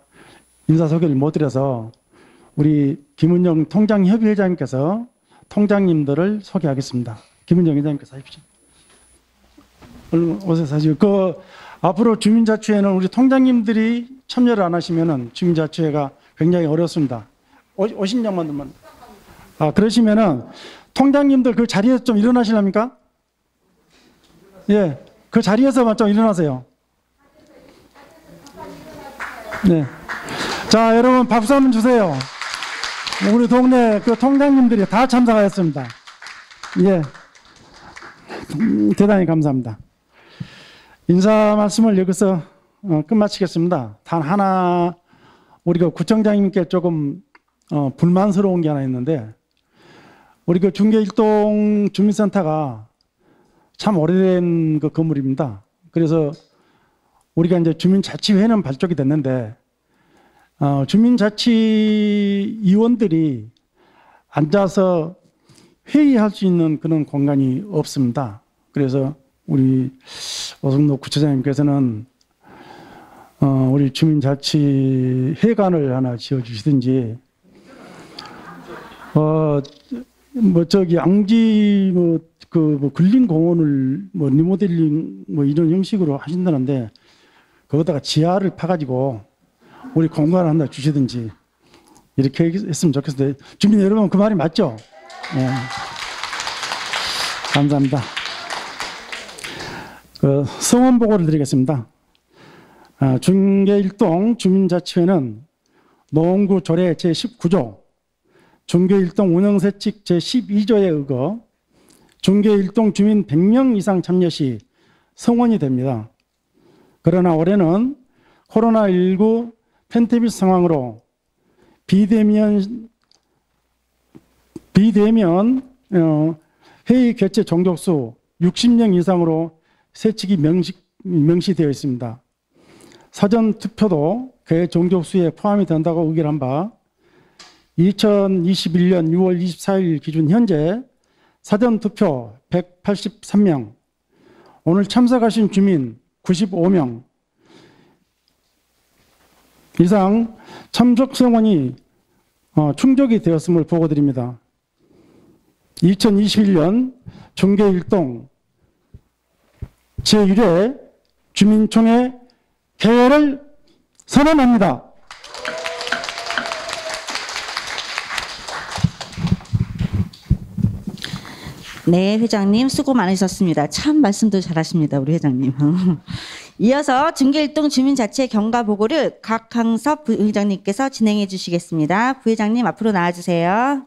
인사 소개를 못 드려서 우리 김은영 통장협의회장님께서 통장님들을 소개하겠습니다. 김은영 회장님께서 하십시오. 얼른 오세요 사실 그 앞으로 주민자치회는 우리 통장님들이 참여를 안 하시면은 주민자치회가 굉장히 어렵습니다. 오- 오신 양만들만 아 그러시면은 통장님들 그 자리에서 좀 일어나실랍니까? 예, 그 자리에서만 좀 일어나세요. 네. 자, 여러분 박수 한번 주세요. 우리 동네 그 통장님들이 다 참석하였습니다. 예. 음, 대단히 감사합니다. 인사 말씀을 여기서 어, 끝마치겠습니다. 단 하나 우리가 구청장님께 조금 어, 불만스러운 게 하나 있는데 우리 그 중계일동 주민센터가 참 오래된 그 건물입니다. 그래서 우리가 이제 주민자치회는 발족이 됐는데 어, 주민자치위원들이 앉아서 회의할 수 있는 그런 공간이 없습니다. 그래서 우리 오승노 구청장님께서는 어, 우리 주민자치 회관을 하나 지어주시든지 어, 뭐 저기 양지 뭐그뭐 근린 공원을 뭐 리모델링 뭐 이런 형식으로 하신다는데 거기다가 지하를 파가지고 우리 공간을 하나 주시든지 이렇게 했으면 좋겠는데 주민 여러분 그 말이 맞죠? 예. 감사합니다. 그 성원 보고를 드리겠습니다. 아, 중계일동 주민자치회는 노원구 조례 제19조 중계일동 운영세칙 제12조에 의거 중계일동 주민 100명 이상 참여 시 성원이 됩니다. 그러나 올해는 코로나19 팬데믹 상황으로 비대면 비대면 어, 회의 개최 종족수 60명 이상으로 세칙이 명시, 명시되어 있습니다. 사전 투표도 그 종족수에 포함이 된다고 의결한 바 2021년 6월 24일 기준 현재 사전 투표 183명, 오늘 참석하신 주민 95명 이상 참석 성원이 어, 충족이 되었음을 보고드립니다. 2021년 중계일동 제1회 주민총회 개회를 선언합니다. 네, 회장님 수고 많으셨습니다. 참 말씀도 잘하십니다, 우리 회장님. 이어서 중계일동 주민자치 경과 보고를 각항섭 부회장님께서 진행해 주시겠습니다. 부회장님 앞으로 나와주세요.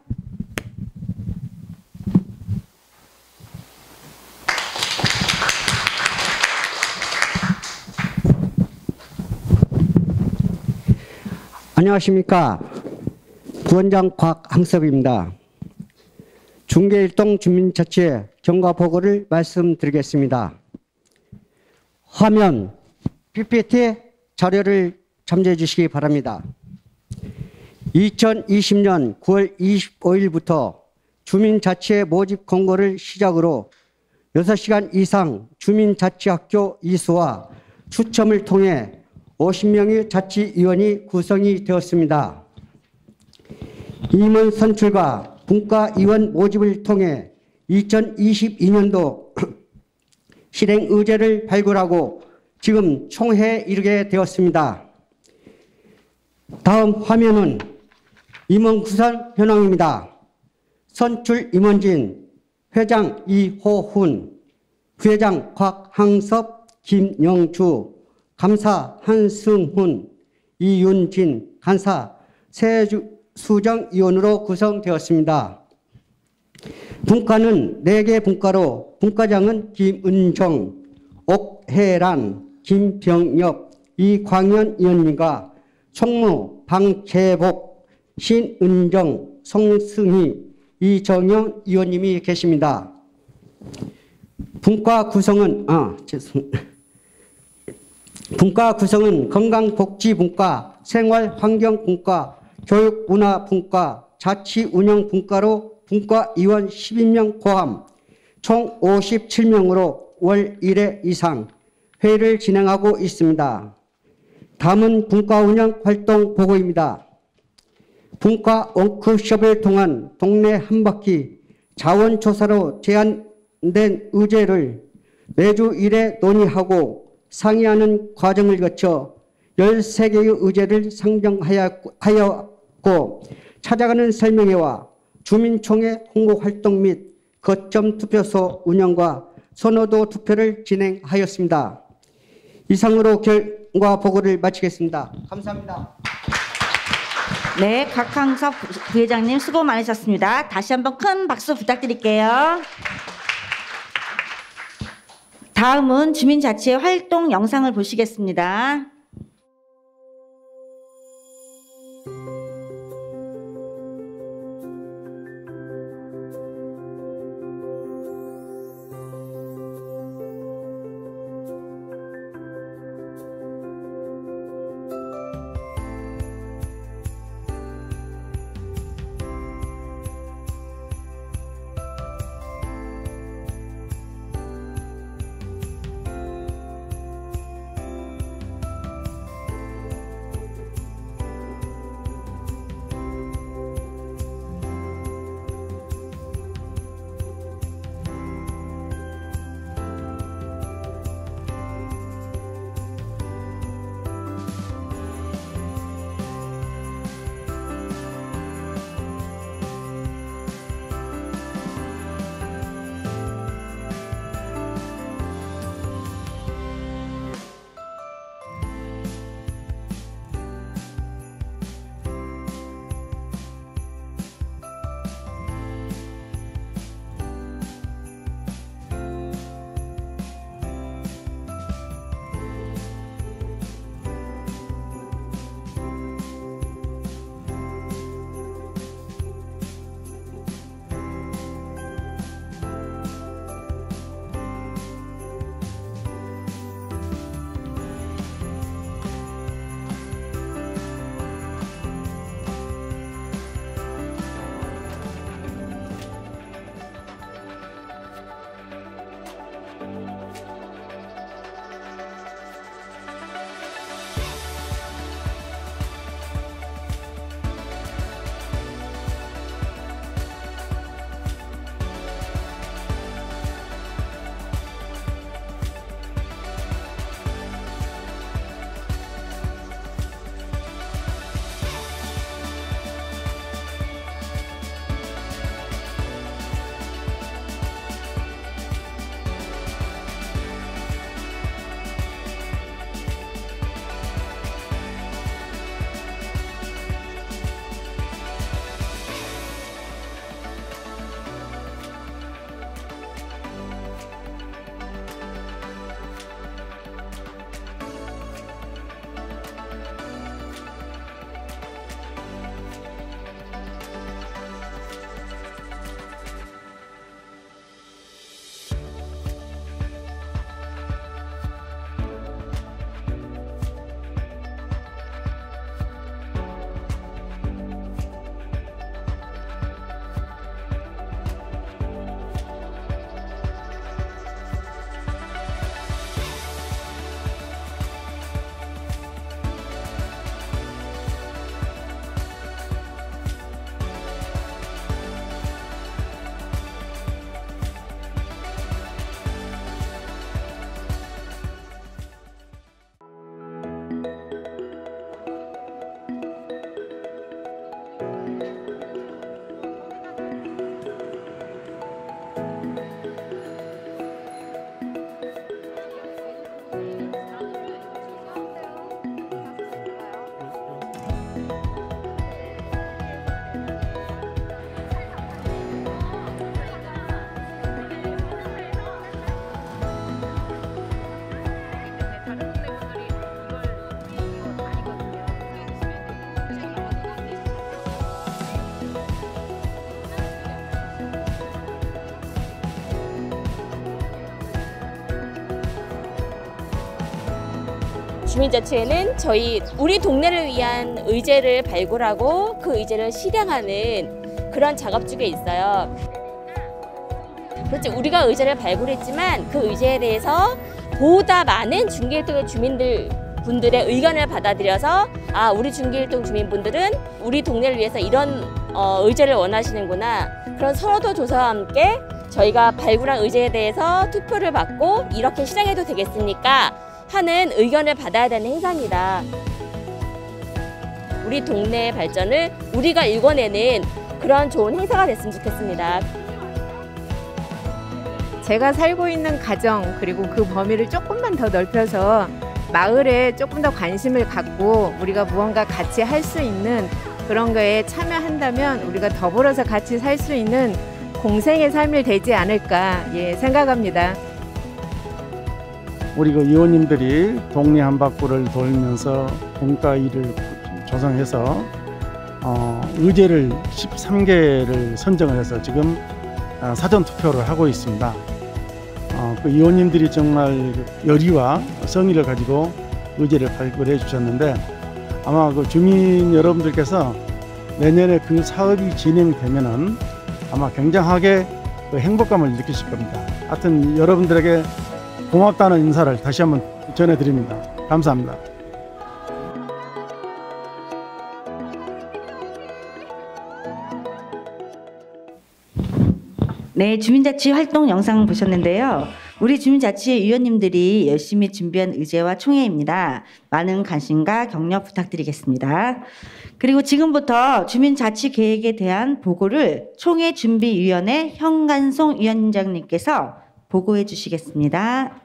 안녕하십니까. 부원장 곽항섭입니다. 중계일동 주민자치 경과 보고를 말씀드리겠습니다. 화면 PPT 자료를 참조해 주시기 바랍니다. 2020년 9월 25일부터 주민자치의 모집 공고를 시작으로 6시간 이상 주민자치학교 이수와 추첨을 통해 50명의 자치위원이 구성이 되었습니다. 임원 선출과 분과위원 모집을 통해 2022년도 실행 의제를 발굴하고 지금 총회에 이르게 되었습니다. 다음 화면은 임원 구성 현황입니다. 선출 임원진 회장 이호훈, 부회장 곽항섭, 김영주, 감사 한승훈, 이윤진, 간사 세 수정위원으로 구성되었습니다. 분과는 4개 분과로 분과장은 김은정, 옥혜란, 김병엽, 이광현 위원님과 총무 방재복, 신은정, 송승희, 이정영 위원님이 계십니다. 분과 구성은 아 죄송 분과 구성은 건강복지분과, 생활환경분과, 교육 문화 분과, 자치 운영 분과로 분과위원 12명 포함 총 57명으로 월 1회 이상 회의를 진행하고 있습니다. 다음은 분과 운영 활동 보고입니다. 분과 워크숍을 통한 동네 한 바퀴 자원조사로 제안된 의제를 매주 1회 논의하고 상의하는 과정을 거쳐 13개의 의제를 상정하였 고 찾아가는 설명회와 주민총회 홍보 활동 및 거점 투표소 운영과 선호도 투표를 진행하였습니다. 이상으로 결과 보고를 마치겠습니다. 감사합니다. 네, 각항섭 부회장님 수고 많으셨습니다. 다시 한번 큰 박수 부탁드릴게요. 다음은 주민자치의 활동 영상을 보시겠습니다. 주민자치회는 저희 우리 동네를 위한 의제를 발굴하고 그 의제를 실행하는 그런 작업 중에 있어요. 그렇죠. 우리가 의제를 발굴했지만 그 의제에 대해서 보다 많은 중계일동의 주민들 분들의 의견을 받아들여서 아 우리 중계일동 주민분들은 우리 동네를 위해서 이런 어, 의제를 원하시는구나 그런 선호도 조사와 함께 저희가 발굴한 의제에 대해서 투표를 받고 이렇게 실행해도 되겠습니까 하는 의견을 받아야 되는 행사입니다. 우리 동네의 발전을 우리가 일궈내는 그런 좋은 행사가 됐으면 좋겠습니다. 제가 살고 있는 가정 그리고 그 범위를 조금만 더 넓혀서 마을에 조금 더 관심을 갖고 우리가 무언가 같이 할 수 있는 그런 거에 참여한다면 우리가 더불어서 같이 살 수 있는 공생의 삶이 되지 않을까 예, 생각합니다. 우리 그 의원님들이 동네 한 바퀴를 돌면서 공과위를 조성해서 어, 의제를 13개를 선정을 해서 지금 아, 사전 투표를 하고 있습니다. 어, 그 의원님들이 정말 열의와 성의를 가지고 의제를 발굴해 주셨는데 아마 그 주민 여러분들께서 내년에 그 사업이 진행되면은 아마 굉장하게 그 행복감을 느끼실 겁니다. 하여튼 여러분들에게 고맙다는 인사를 다시 한번 전해드립니다. 감사합니다. 네, 주민자치 활동 영상 보셨는데요. 우리 주민자치 위원님들이 열심히 준비한 의제와 총회입니다. 많은 관심과 격려 부탁드리겠습니다. 그리고 지금부터 주민자치 계획에 대한 보고를 총회 준비위원회 현간송 위원장님께서 보고해 주시겠습니다.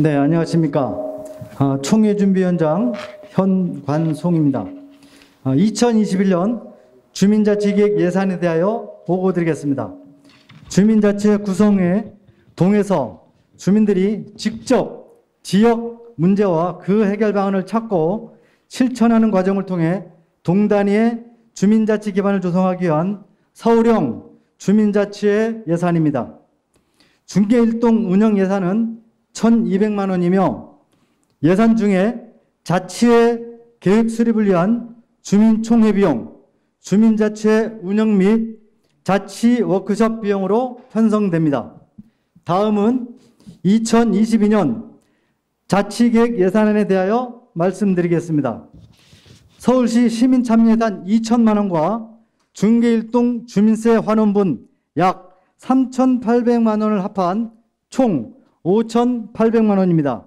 네, 안녕하십니까. 어, 총회준비위원장 현관송입니다. 어, 2021년 주민자치계획 예산에 대하여 보고 드리겠습니다. 주민자치회 구성에 동에서 주민들이 직접 지역 문제와 그 해결 방안을 찾고 실천하는 과정을 통해 동단위의 주민자치 기반을 조성하기 위한 서울형 주민자치회 예산입니다. 중계 일동 운영 예산은 1,200만 원이며 예산 중에 자치회 계획 수립을 위한 주민총회 비용, 주민자치회 운영 및 자치 워크숍 비용으로 편성됩니다. 다음은 2022년 자치계획 예산안에 대하여 말씀드리겠습니다. 서울시 시민참여예산 2천만 원과 중계일동 주민세 환원분 약 3,800만 원을 합한 총 5,800만 원입니다.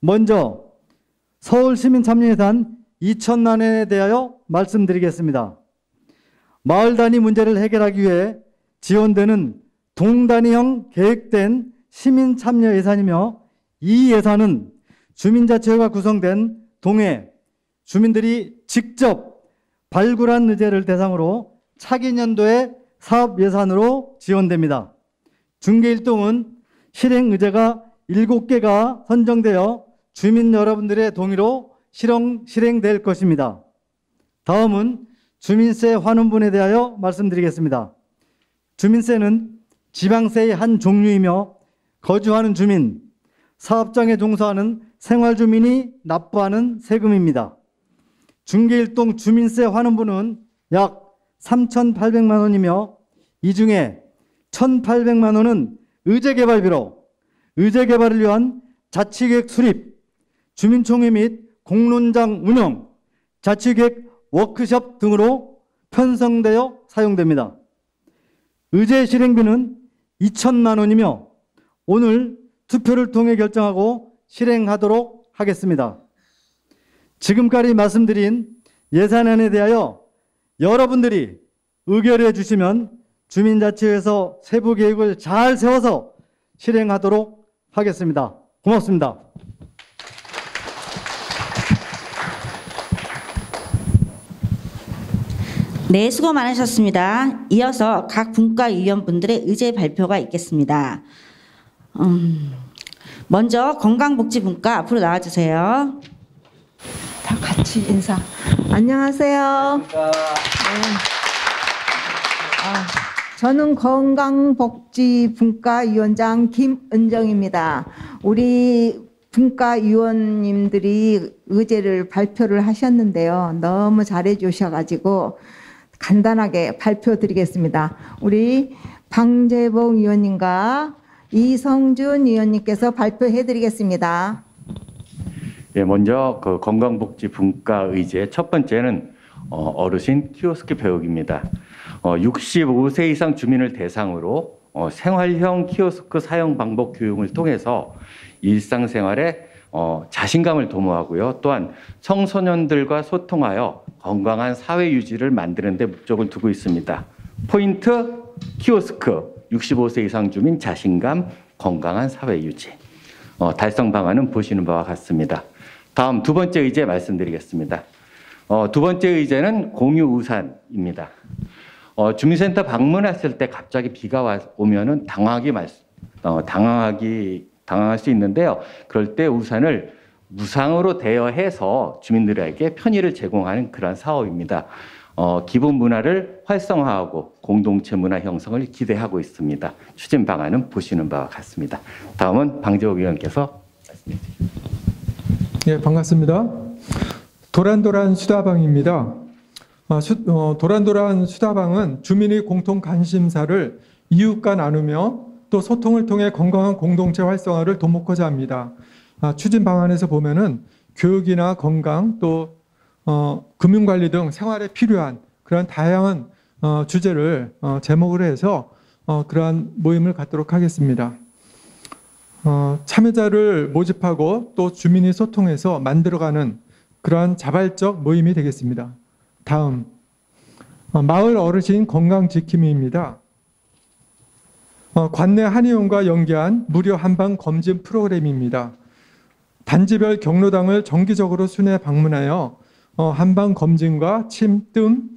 먼저 서울 시민 참여 예산 2천만 원에 대하여 말씀드리겠습니다. 마을 단위 문제를 해결하기 위해 지원되는 동단위형 계획된 시민 참여 예산이며 이 예산은 주민자치회가 구성된 동해 주민들이 직접 발굴한 의제를 대상으로 차기 년도의 사업 예산으로 지원됩니다. 중계일동은 실행 의제가 7개가 선정되어 주민 여러분들의 동의로 실행, 실행될 것입니다. 다음은 주민세 환원분에 대하여 말씀드리겠습니다. 주민세는 지방세의 한 종류이며 거주하는 주민, 사업장에 종사하는 생활주민이 납부하는 세금입니다. 중계일동 주민세 환원분은 약 3,800만 원이며 이 중에 1,800만 원은 의제개발비로 의제개발을 위한 자치계획 수립, 주민총회 및 공론장 운영, 자치계획 워크숍 등으로 편성되어 사용됩니다. 의제 실행비는 2천만 원이며 오늘 투표를 통해 결정하고 실행하도록 하겠습니다. 지금까지 말씀드린 예산안에 대하여 여러분들이 의결해 주시면 주민자치회에서 세부 계획을 잘 세워서 실행하도록 하겠습니다. 고맙습니다. 네, 수고 많으셨습니다. 이어서 각 분과위원분들의 의제 발표가 있겠습니다. 음, 먼저 건강복지분과 앞으로 나와주세요. 다 같이. 인사. 안녕하세요. 네. 아, 저는 건강복지분과위원장 김은정입니다. 우리 분과위원님들이 의제를 발표를 하셨는데요. 너무 잘해 주셔가지고 간단하게 발표 드리겠습니다. 우리 방재봉 위원님과 이성준 위원님께서 발표해 드리겠습니다. 예, 먼저 그 건강복지 분과 의제 첫 번째는 어, 어르신 키오스크 배우기입니다. 어, 65세 이상 주민을 대상으로 어, 생활형 키오스크 사용 방법 교육을 통해서 일상생활에 어, 자신감을 도모하고요. 또한 청소년들과 소통하여 건강한 사회 유지를 만드는 데 목적을 두고 있습니다. 포인트 키오스크 65세 이상 주민 자신감 건강한 사회 유지. 어, 달성 방안은 보시는 바와 같습니다. 다음 두 번째 의제 말씀드리겠습니다. 어, 두 번째 의제는 공유 우산입니다. 어, 주민센터 방문했을 때 갑자기 비가 와, 오면은 당황하기 말, 어, 당황하기 당황할 수 있는데요. 그럴 때 우산을 무상으로 대여해서 주민들에게 편의를 제공하는 그런 사업입니다. 어, 기본 문화를 활성화하고 공동체 문화 형성을 기대하고 있습니다. 추진 방안은 보시는 바와 같습니다. 다음은 방재호 위원께서 말씀해 주시죠. 예, 반갑습니다. 도란도란 수다방입니다. 아, 수, 어, 도란도란 수다방은 주민의 공통 관심사를 이웃과 나누며 또 소통을 통해 건강한 공동체 활성화를 도모하고자 합니다. 아, 추진 방안에서 보면은 교육이나 건강 또 어, 금융관리 등 생활에 필요한 그런 다양한 어, 주제를 어, 제목으로 해서 어, 그러한 모임을 갖도록 하겠습니다. 어, 참여자를 모집하고 또 주민이 소통해서 만들어가는 그러한 자발적 모임이 되겠습니다. 다음 어, 마을 어르신 건강 지킴이입니다. 어, 관내 한의원과 연계한 무료 한방 검진 프로그램입니다. 단지별 경로당을 정기적으로 순회 방문하여 어, 한방 검진과 침, 뜸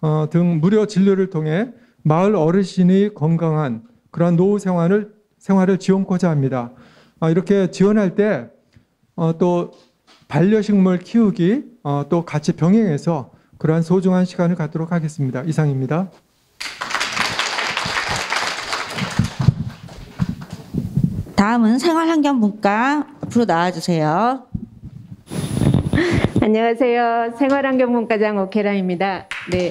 어, 등 무료 진료를 통해 마을 어르신의 건강한 그러한 노후 생활을 생활을 지원코자 합니다. 아, 이렇게 지원할 때또 반려식물 키우기 어, 또 같이 병행해서 그러한 소중한 시간을 갖도록 하겠습니다. 이상입니다. 다음은 생활환경분과 앞으로 나와주세요. 안녕하세요. 생활환경문과장 오케라입니다. 네.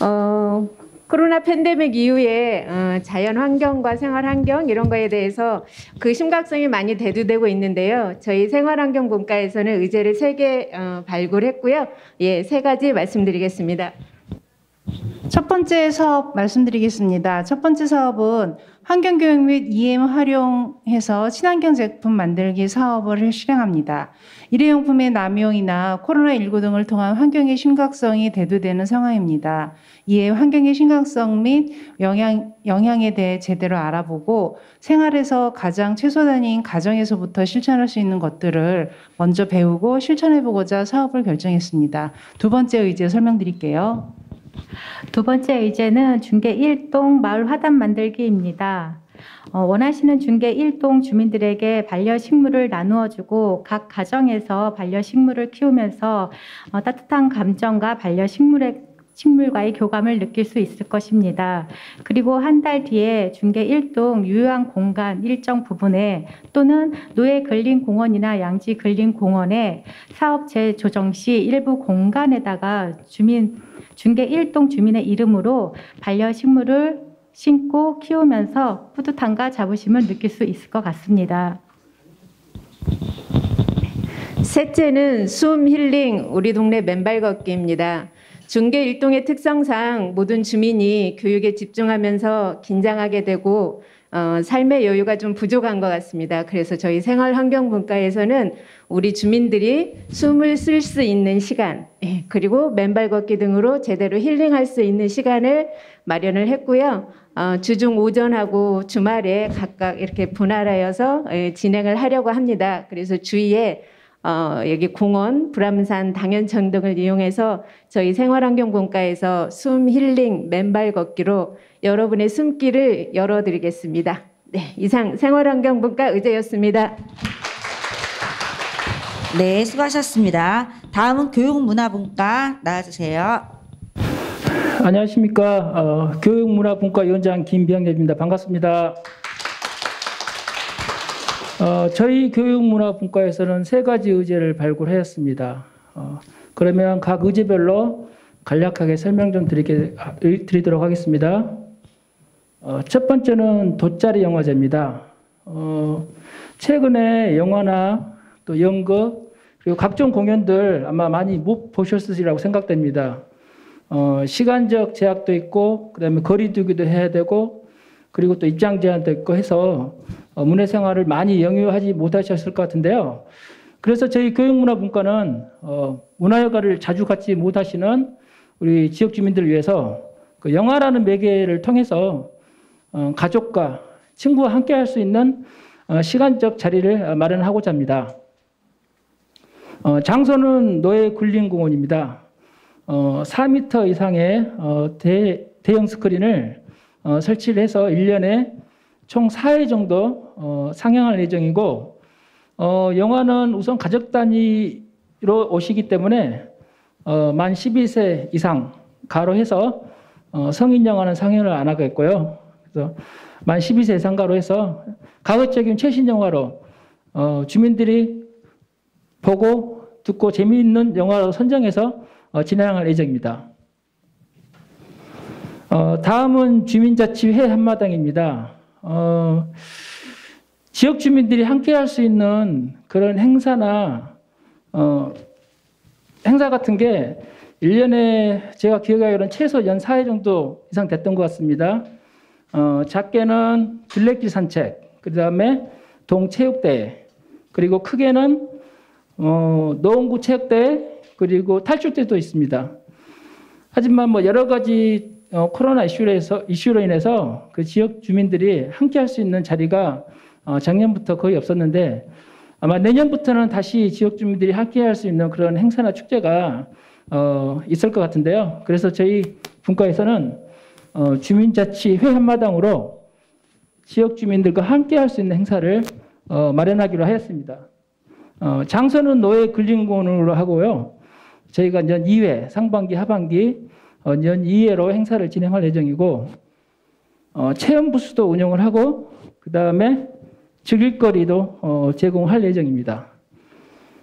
어, 코로나 팬데믹 이후에 어, 자연 환경과 생활 환경 이런 거에 대해서 그 심각성이 많이 대두되고 있는데요. 저희 생활환경 분과에서는 의제를 세개 어, 발굴했고요. 예, 세 가지 말씀드리겠습니다. 첫 번째 사업 말씀드리겠습니다. 첫 번째 사업은 환경교육 및 EM 활용해서 친환경 제품 만들기 사업을 실행합니다. 일회용품의 남용이나 코로나19 등을 통한 환경의 심각성이 대두되는 상황입니다. 이에 환경의 심각성 및 영향, 영향에 대해 제대로 알아보고 생활에서 가장 최소 단위인 가정에서부터 실천할 수 있는 것들을 먼저 배우고 실천해보고자 사업을 결정했습니다. 두 번째 의제 설명드릴게요. 두 번째 의제는 중계 1동 마을 화단 만들기입니다. 어, 원하시는 중계 1동 주민들에게 반려식물을 나누어 주고 각 가정에서 반려식물을 키우면서 어, 따뜻한 감정과 반려식물의 식물과의 교감을 느낄 수 있을 것입니다. 그리고 한 달 뒤에 중계 1동 유효한 공간 일정 부분에 또는 노예 근린 공원이나 양지 근린 공원에 사업 재조정 시 일부 공간에다가 주민 중계 1동 주민의 이름으로 반려 식물을 심고 키우면서 뿌듯함과 자부심을 느낄 수 있을 것 같습니다. 셋째는 숨 힐링 우리 동네 맨발 걷기입니다. 중계 일동의 특성상 모든 주민이 교육에 집중하면서 긴장하게 되고 어, 삶의 여유가 좀 부족한 것 같습니다. 그래서 저희 생활환경분과에서는 우리 주민들이 숨을 쓸 수 있는 시간, 예, 그리고 맨발 걷기 등으로 제대로 힐링할 수 있는 시간을 마련을 했고요. 어, 주중 오전하고 주말에 각각 이렇게 분할하여서 예, 진행을 하려고 합니다. 그래서 주위에 어, 여기 공원, 불암산, 당연천 등을 이용해서 저희 생활환경공과에서 숨 힐링 맨발 걷기로 여러분의 숨길을 열어드리겠습니다. 네, 이상 생활환경분과 의제였습니다. 네, 수고하셨습니다. 다음은 교육문화분과 나와주세요. 안녕하십니까. 어, 교육문화분과 위원장 김병엽입니다. 반갑습니다. 어, 저희 교육문화분과에서는 세 가지 의제를 발굴하였습니다. 어, 그러면 각 의제별로 간략하게 설명 좀 드리게, 아, 드리도록 하겠습니다. 어, 첫 번째는 돗자리 영화제입니다. 어, 최근에 영화나 또 연극 그리고 각종 공연들 아마 많이 못 보셨으리라고 생각됩니다. 어, 시간적 제약도 있고 그다음에 거리두기도 해야 되고 그리고 또 입장 제한도 있고 해서 어, 문화 생활을 많이 영유하지 못하셨을 것 같은데요. 그래서 저희 교육문화분과는 어, 문화여가를 자주 갖지 못하시는 우리 지역 주민들을 위해서 그 영화라는 매개를 통해서 어, 가족과 친구와 함께 할 수 있는 어, 시간적 자리를 마련하고자 합니다. 어, 장소는 노예 굴림공원입니다. 어, 4m 이상의 어, 대, 대형 스크린을 어, 설치를 해서 1년에 총 4회 정도 어, 상영할 예정이고 어, 영화는 우선 가족 단위로 오시기 때문에 어, 만 12세 이상 가로 해서 어, 성인 영화는 상영을 안 하겠고요. 그래서 만 12세 이상 가로 해서 가급적인 최신 영화로 어, 주민들이 보고 듣고 재미있는 영화로 선정해서 어, 진행할 예정입니다. 어, 다음은 주민자치회 한마당입니다. 어, 지역 주민들이 함께 할 수 있는 그런 행사나 어, 행사 같은 게 1년에 제가 기억하기로는 최소 연 4회 정도 이상 됐던 것 같습니다. 어, 작게는 둘레길 산책, 그 다음에 동체육대회, 그리고 크게는 어, 노원구 체육대회, 그리고 탈출대도 있습니다. 하지만 뭐 여러 가지 어, 코로나 이슈로, 해서, 이슈로 인해서 그 지역 주민들이 함께 할 수 있는 자리가 어, 작년부터 거의 없었는데 아마 내년부터는 다시 지역 주민들이 함께 할 수 있는 그런 행사나 축제가 어, 있을 것 같은데요. 그래서 저희 분과에서는 어, 주민자치회 한마당으로 지역 주민들과 함께 할 수 있는 행사를 어, 마련하기로 하였습니다. 어, 장소는 노예 근린공원으로 하고요. 저희가 년 2회, 상반기, 하반기 어, 년 2회로 행사를 진행할 예정이고 어, 체험 부스도 운영을 하고 그 다음에 즐길거리도 어, 제공할 예정입니다.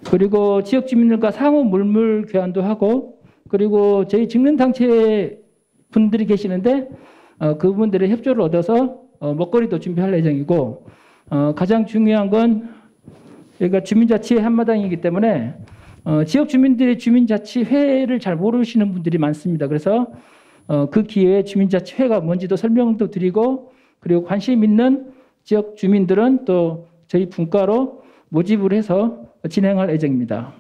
그리고 지역 주민들과 상호 물물 교환도 하고 그리고 저희 직능 단체 분들이 계시는데 어, 그분들의 협조를 얻어서 어, 먹거리도 준비할 예정이고 어, 가장 중요한 건 여기가 주민자치회 한마당이기 때문에 어, 지역 주민들의 주민자치회를 잘 모르시는 분들이 많습니다. 그래서 어, 그 기회에 주민자치회가 뭔지도 설명도 드리고 그리고 관심 있는 지역 주민들은 또 저희 분과로 모집을 해서 진행할 예정입니다.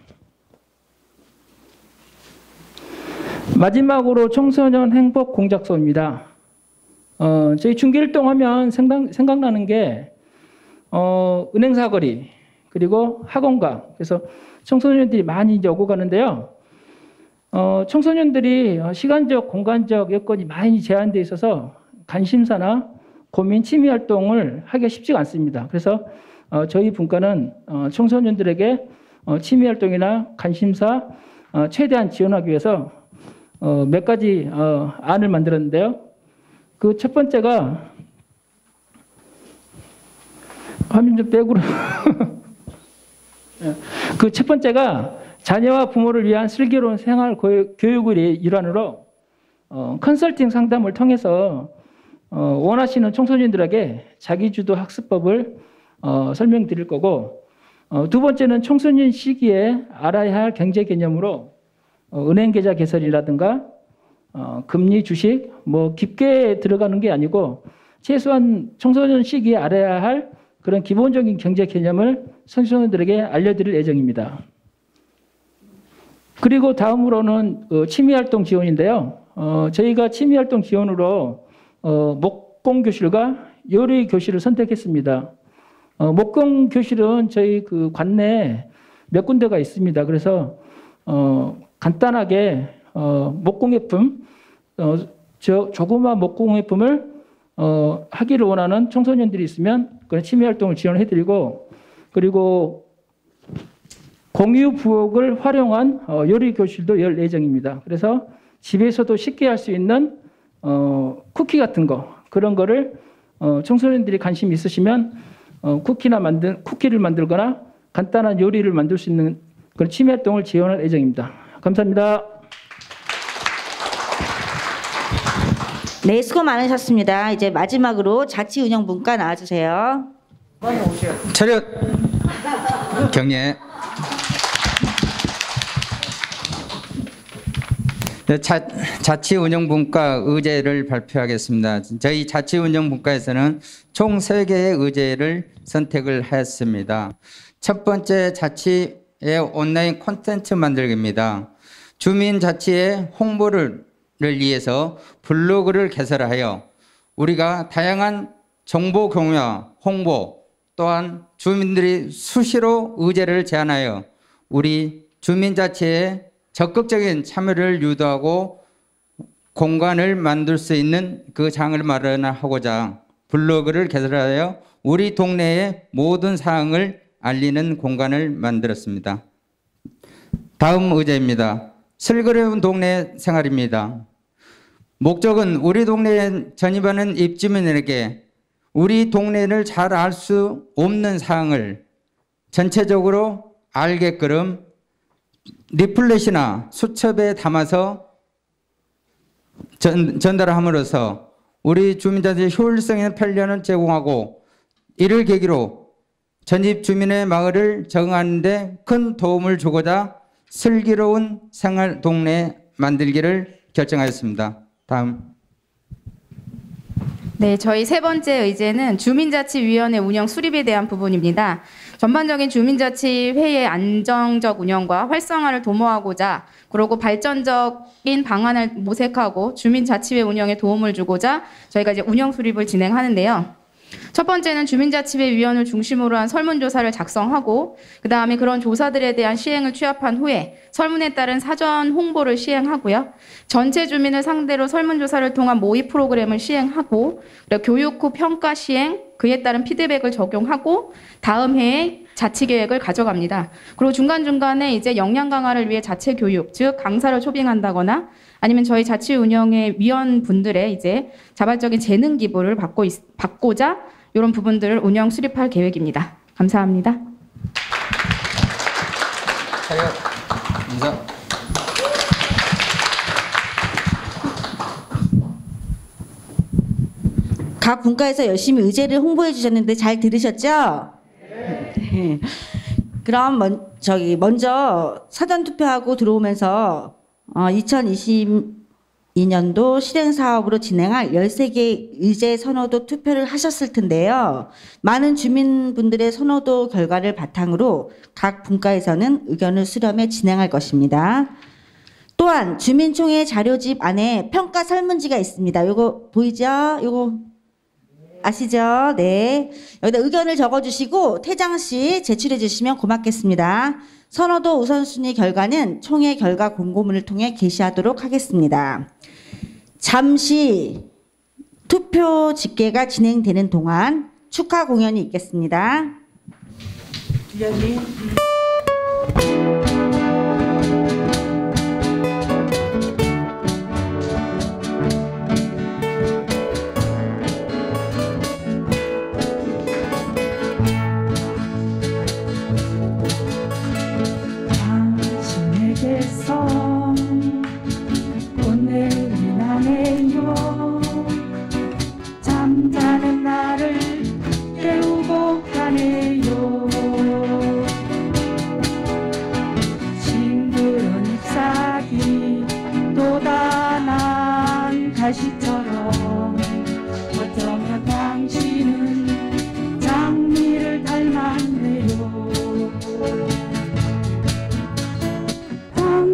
마지막으로 청소년 행복 공작소입니다. 어, 저희 중계일동 하면 생각, 생각나는 게 어, 은행 사거리 그리고 학원가 그래서 청소년들이 많이 이제 오고 가는데요. 어, 청소년들이 시간적 공간적 여건이 많이 제한돼 있어서 관심사나 고민 취미 활동을 하기가 쉽지가 않습니다. 그래서 어, 저희 분과는 어, 청소년들에게 어, 취미 활동이나 관심사 어, 최대한 지원하기 위해서 어, 몇 가지 어, 안을 만들었는데요. 그 첫 번째가 화면 좀 빼고로 그 첫 번째가 자녀와 부모를 위한 슬기로운 생활 교육의 일환으로 어, 컨설팅 상담을 통해서 어, 원하시는 청소년들에게 자기주도 학습법을 어, 설명드릴 거고 어, 두 번째는 청소년 시기에 알아야 할 경제 개념으로 어, 은행 계좌 개설이라든가 어, 금리 주식 뭐 깊게 들어가는 게 아니고 최소한 청소년 시기에 알아야 할 그런 기본적인 경제 개념을 청소년들에게 알려드릴 예정입니다. 그리고 다음으로는 어, 취미활동 지원인데요. 어, 저희가 취미활동 지원으로 어, 목공 교실과 요리 교실을 선택했습니다. 어, 목공 교실은 저희 그 관내에 몇 군데가 있습니다. 그래서 어, 간단하게 어, 목공예품, 어, 저 조그마한 목공예품을 어, 하기를 원하는 청소년들이 있으면 그런 취미 활동을 지원해 드리고 그리고 공유 부엌을 활용한 어, 요리 교실도 열 예정입니다. 그래서 집에서도 쉽게 할 수 있는 어, 쿠키 같은 거 그런 거를 어, 청소년들이 관심 있으시면 어, 쿠키나 만든 쿠키를 만들거나 간단한 요리를 만들 수 있는 그런 취미 활동을 지원할 예정입니다. 감사합니다. 네, 수고 많으셨습니다. 이제 마지막으로 자치운영분과 나와주세요. 차렷 경례 네, 자, 자치운영분과 의제를 발표하겠습니다. 저희 자치운영분과에서는 총 3개의 의제를 선택을 하였습니다. 첫 번째 자치의 온라인 콘텐츠 만들기입니다. 주민자치의 홍보를 위해서 블로그를 개설하여 우리가 다양한 정보 공유와 홍보 또한 주민들이 수시로 의제를 제안하여 우리 주민자치의 적극적인 참여를 유도하고 공간을 만들 수 있는 그 장을 마련하고자 블로그를 개설하여 우리 동네의 모든 사항을 알리는 공간을 만들었습니다. 다음 의제입니다. 슬그레운 동네 생활입니다. 목적은 우리 동네에 전입하는 입주민에게 우리 동네를 잘 알 수 없는 사항을 전체적으로 알게끔 리플렛이나 수첩에 담아서 전, 전달함으로써 우리 주민자들의 효율성 있는 편리함을 제공하고 이를 계기로 전입 주민의 마을을 적응하는 데 큰 도움을 주고자 슬기로운 생활 동네 만들기를 결정하였습니다. 다음. 네, 저희 세 번째 의제는 주민자치위원회 운영 수립에 대한 부분입니다. 전반적인 주민자치 회의의 안정적 운영과 활성화를 도모하고자 그리고 발전적인 방안을 모색하고 주민자치회 운영에 도움을 주고자 저희가 이제 운영 수립을 진행하는데요. 첫 번째는 주민자치회 위원을 중심으로 한 설문조사를 작성하고 그 다음에 그런 조사들에 대한 시행을 취합한 후에 설문에 따른 사전 홍보를 시행하고요. 전체 주민을 상대로 설문조사를 통한 모의 프로그램을 시행하고 교육 후 평가 시행 그에 따른 피드백을 적용하고 다음 해에 자치 계획을 가져갑니다. 그리고 중간중간에 이제 역량 강화를 위해 자체 교육, 즉 강사를 초빙한다거나 아니면 저희 자치 운영의 위원분들의 이제 자발적인 재능 기부를 받고 있, 받고자 이런 부분들을 운영 수립할 계획입니다. 감사합니다. 인사. 각 분과에서 열심히 의제를 홍보해 주셨는데 잘 들으셨죠? 네. 그럼 먼, 저기 먼저 사전 투표하고 들어오면서 어, 2022년도 실행 사업으로 진행할 13개 의제 선호도 투표를 하셨을 텐데요. 많은 주민분들의 선호도 결과를 바탕으로 각 분과에서는 의견을 수렴해 진행할 것입니다. 또한 주민총회 자료집 안에 평가 설문지가 있습니다. 요거 보이죠? 요거 아시죠? 네. 여기다 의견을 적어주시고 퇴장시 제출해 주시면 고맙겠습니다. 선호도 우선순위 결과는 총회 결과 공고문을 통해 게시하도록 하겠습니다. 잠시 투표 집계가 진행되는 동안 축하 공연이 있겠습니다. 위원님.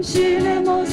당신의 모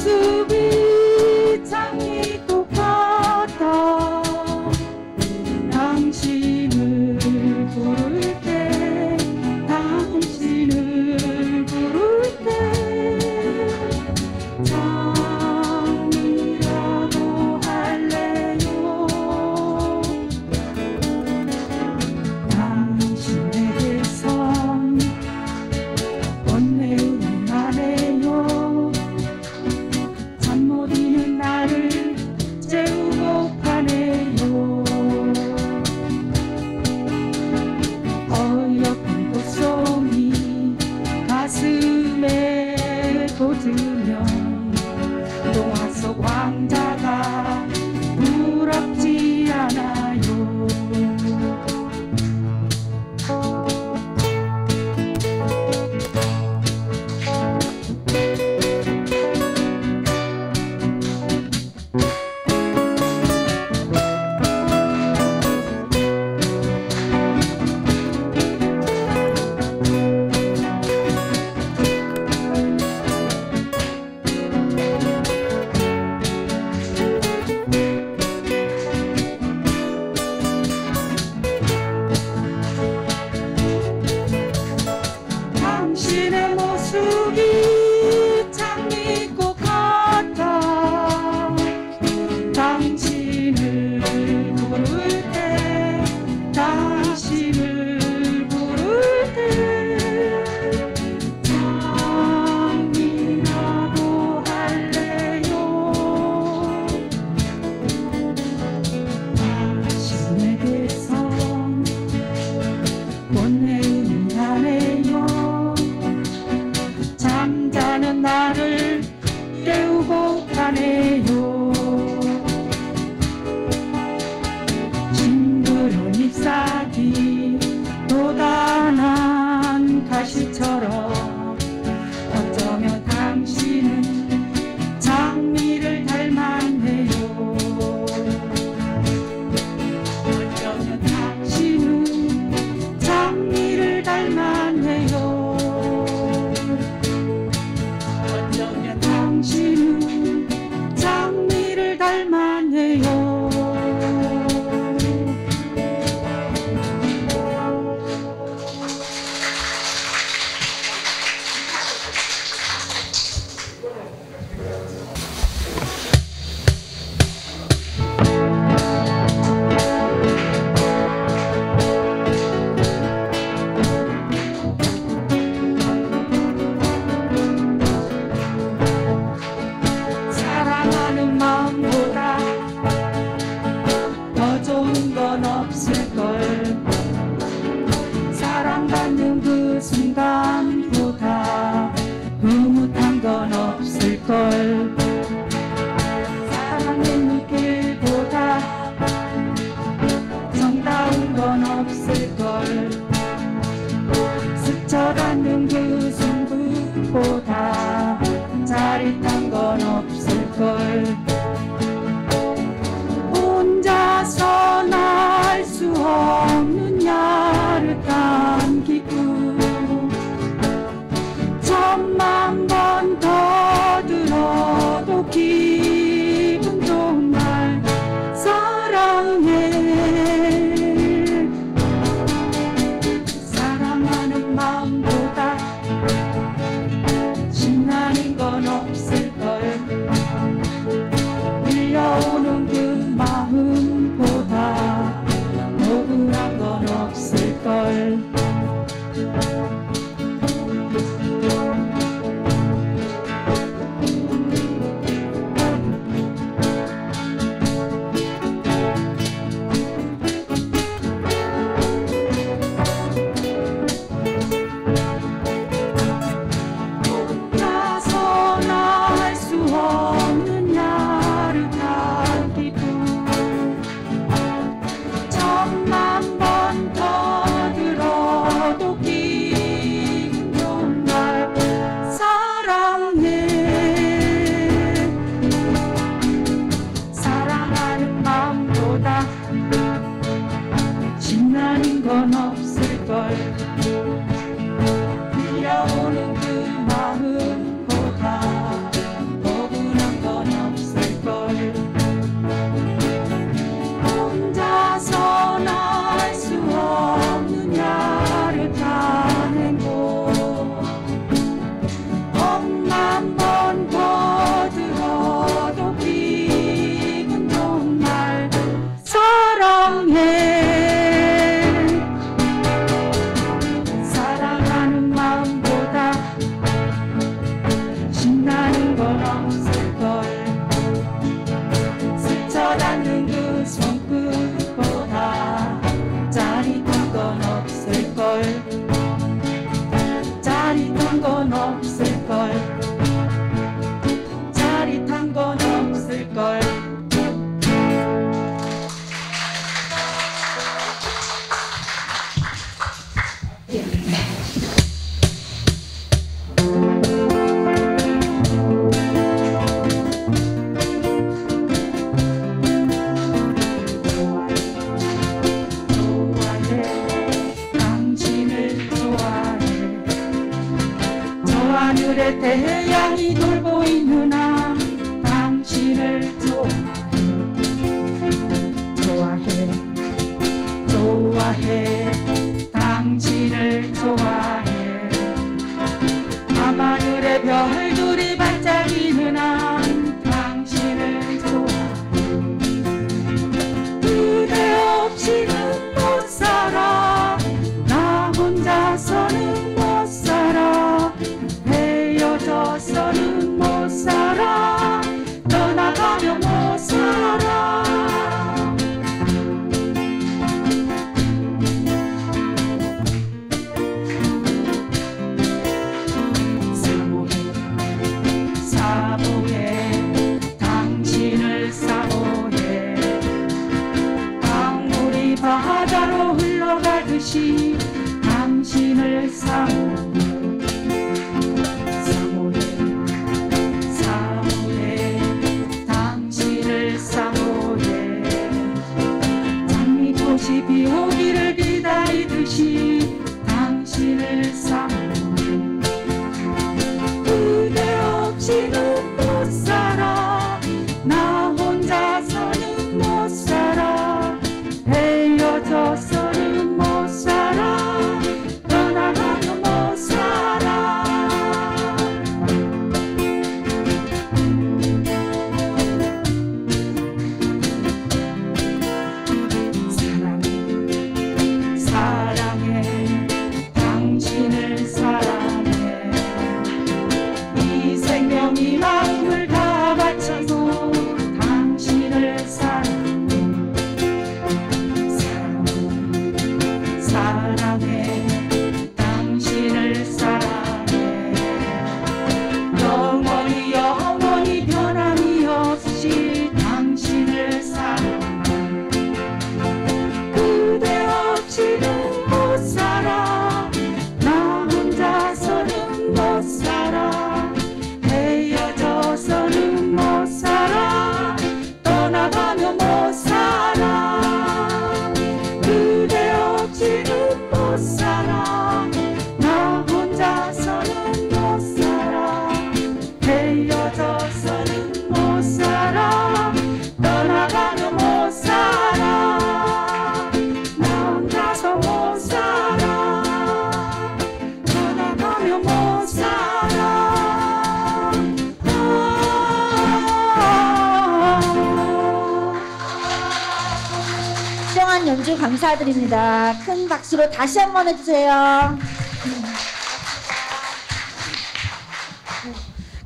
연주 감사드립니다. 큰 박수로 다시 한 번 해주세요.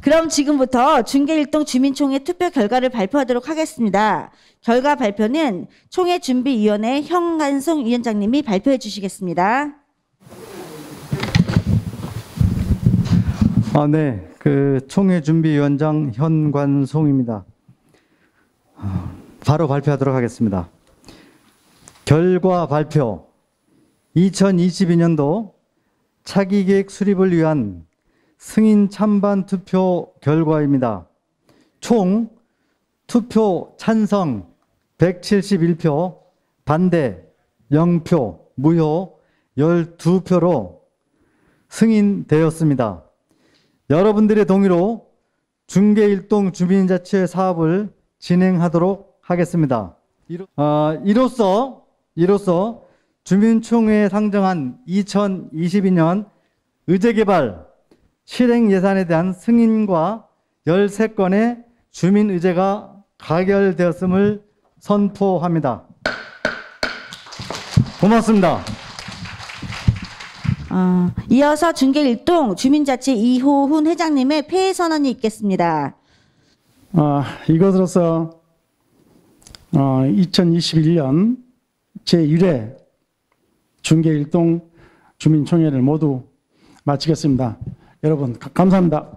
그럼 지금부터 중계일동 주민총회 투표 결과를 발표하도록 하겠습니다. 결과 발표는 총회준비위원회 형간송 위원장님이 발표해 주시겠습니다. 아, 네. 그 총회 준비위원장 현관송입니다. 아, 바로 발표하도록 하겠습니다. 결과 발표. 2022년도 차기 계획 수립을 위한 승인 찬반 투표 결과입니다. 총 투표 찬성 171표, 반대 0표, 무효 12표로 승인되었습니다. 여러분들의 동의로 중계일동 주민자치회 사업을 진행하도록 하겠습니다. 이로, 어, 이로써 이로써 주민총회에 상정한 2022년 의제개발 실행 예산에 대한 승인과 13건의 주민 의제가 가결되었음을 선포합니다. 고맙습니다. 어, 이어서 중계일동 주민자치 이호훈 회장님의 폐해 선언이 있겠습니다. 아, 이것으로서 어, 2021년 제1회 중계 일동 주민총회를 모두 마치겠습니다. 여러분 가- 감사합니다.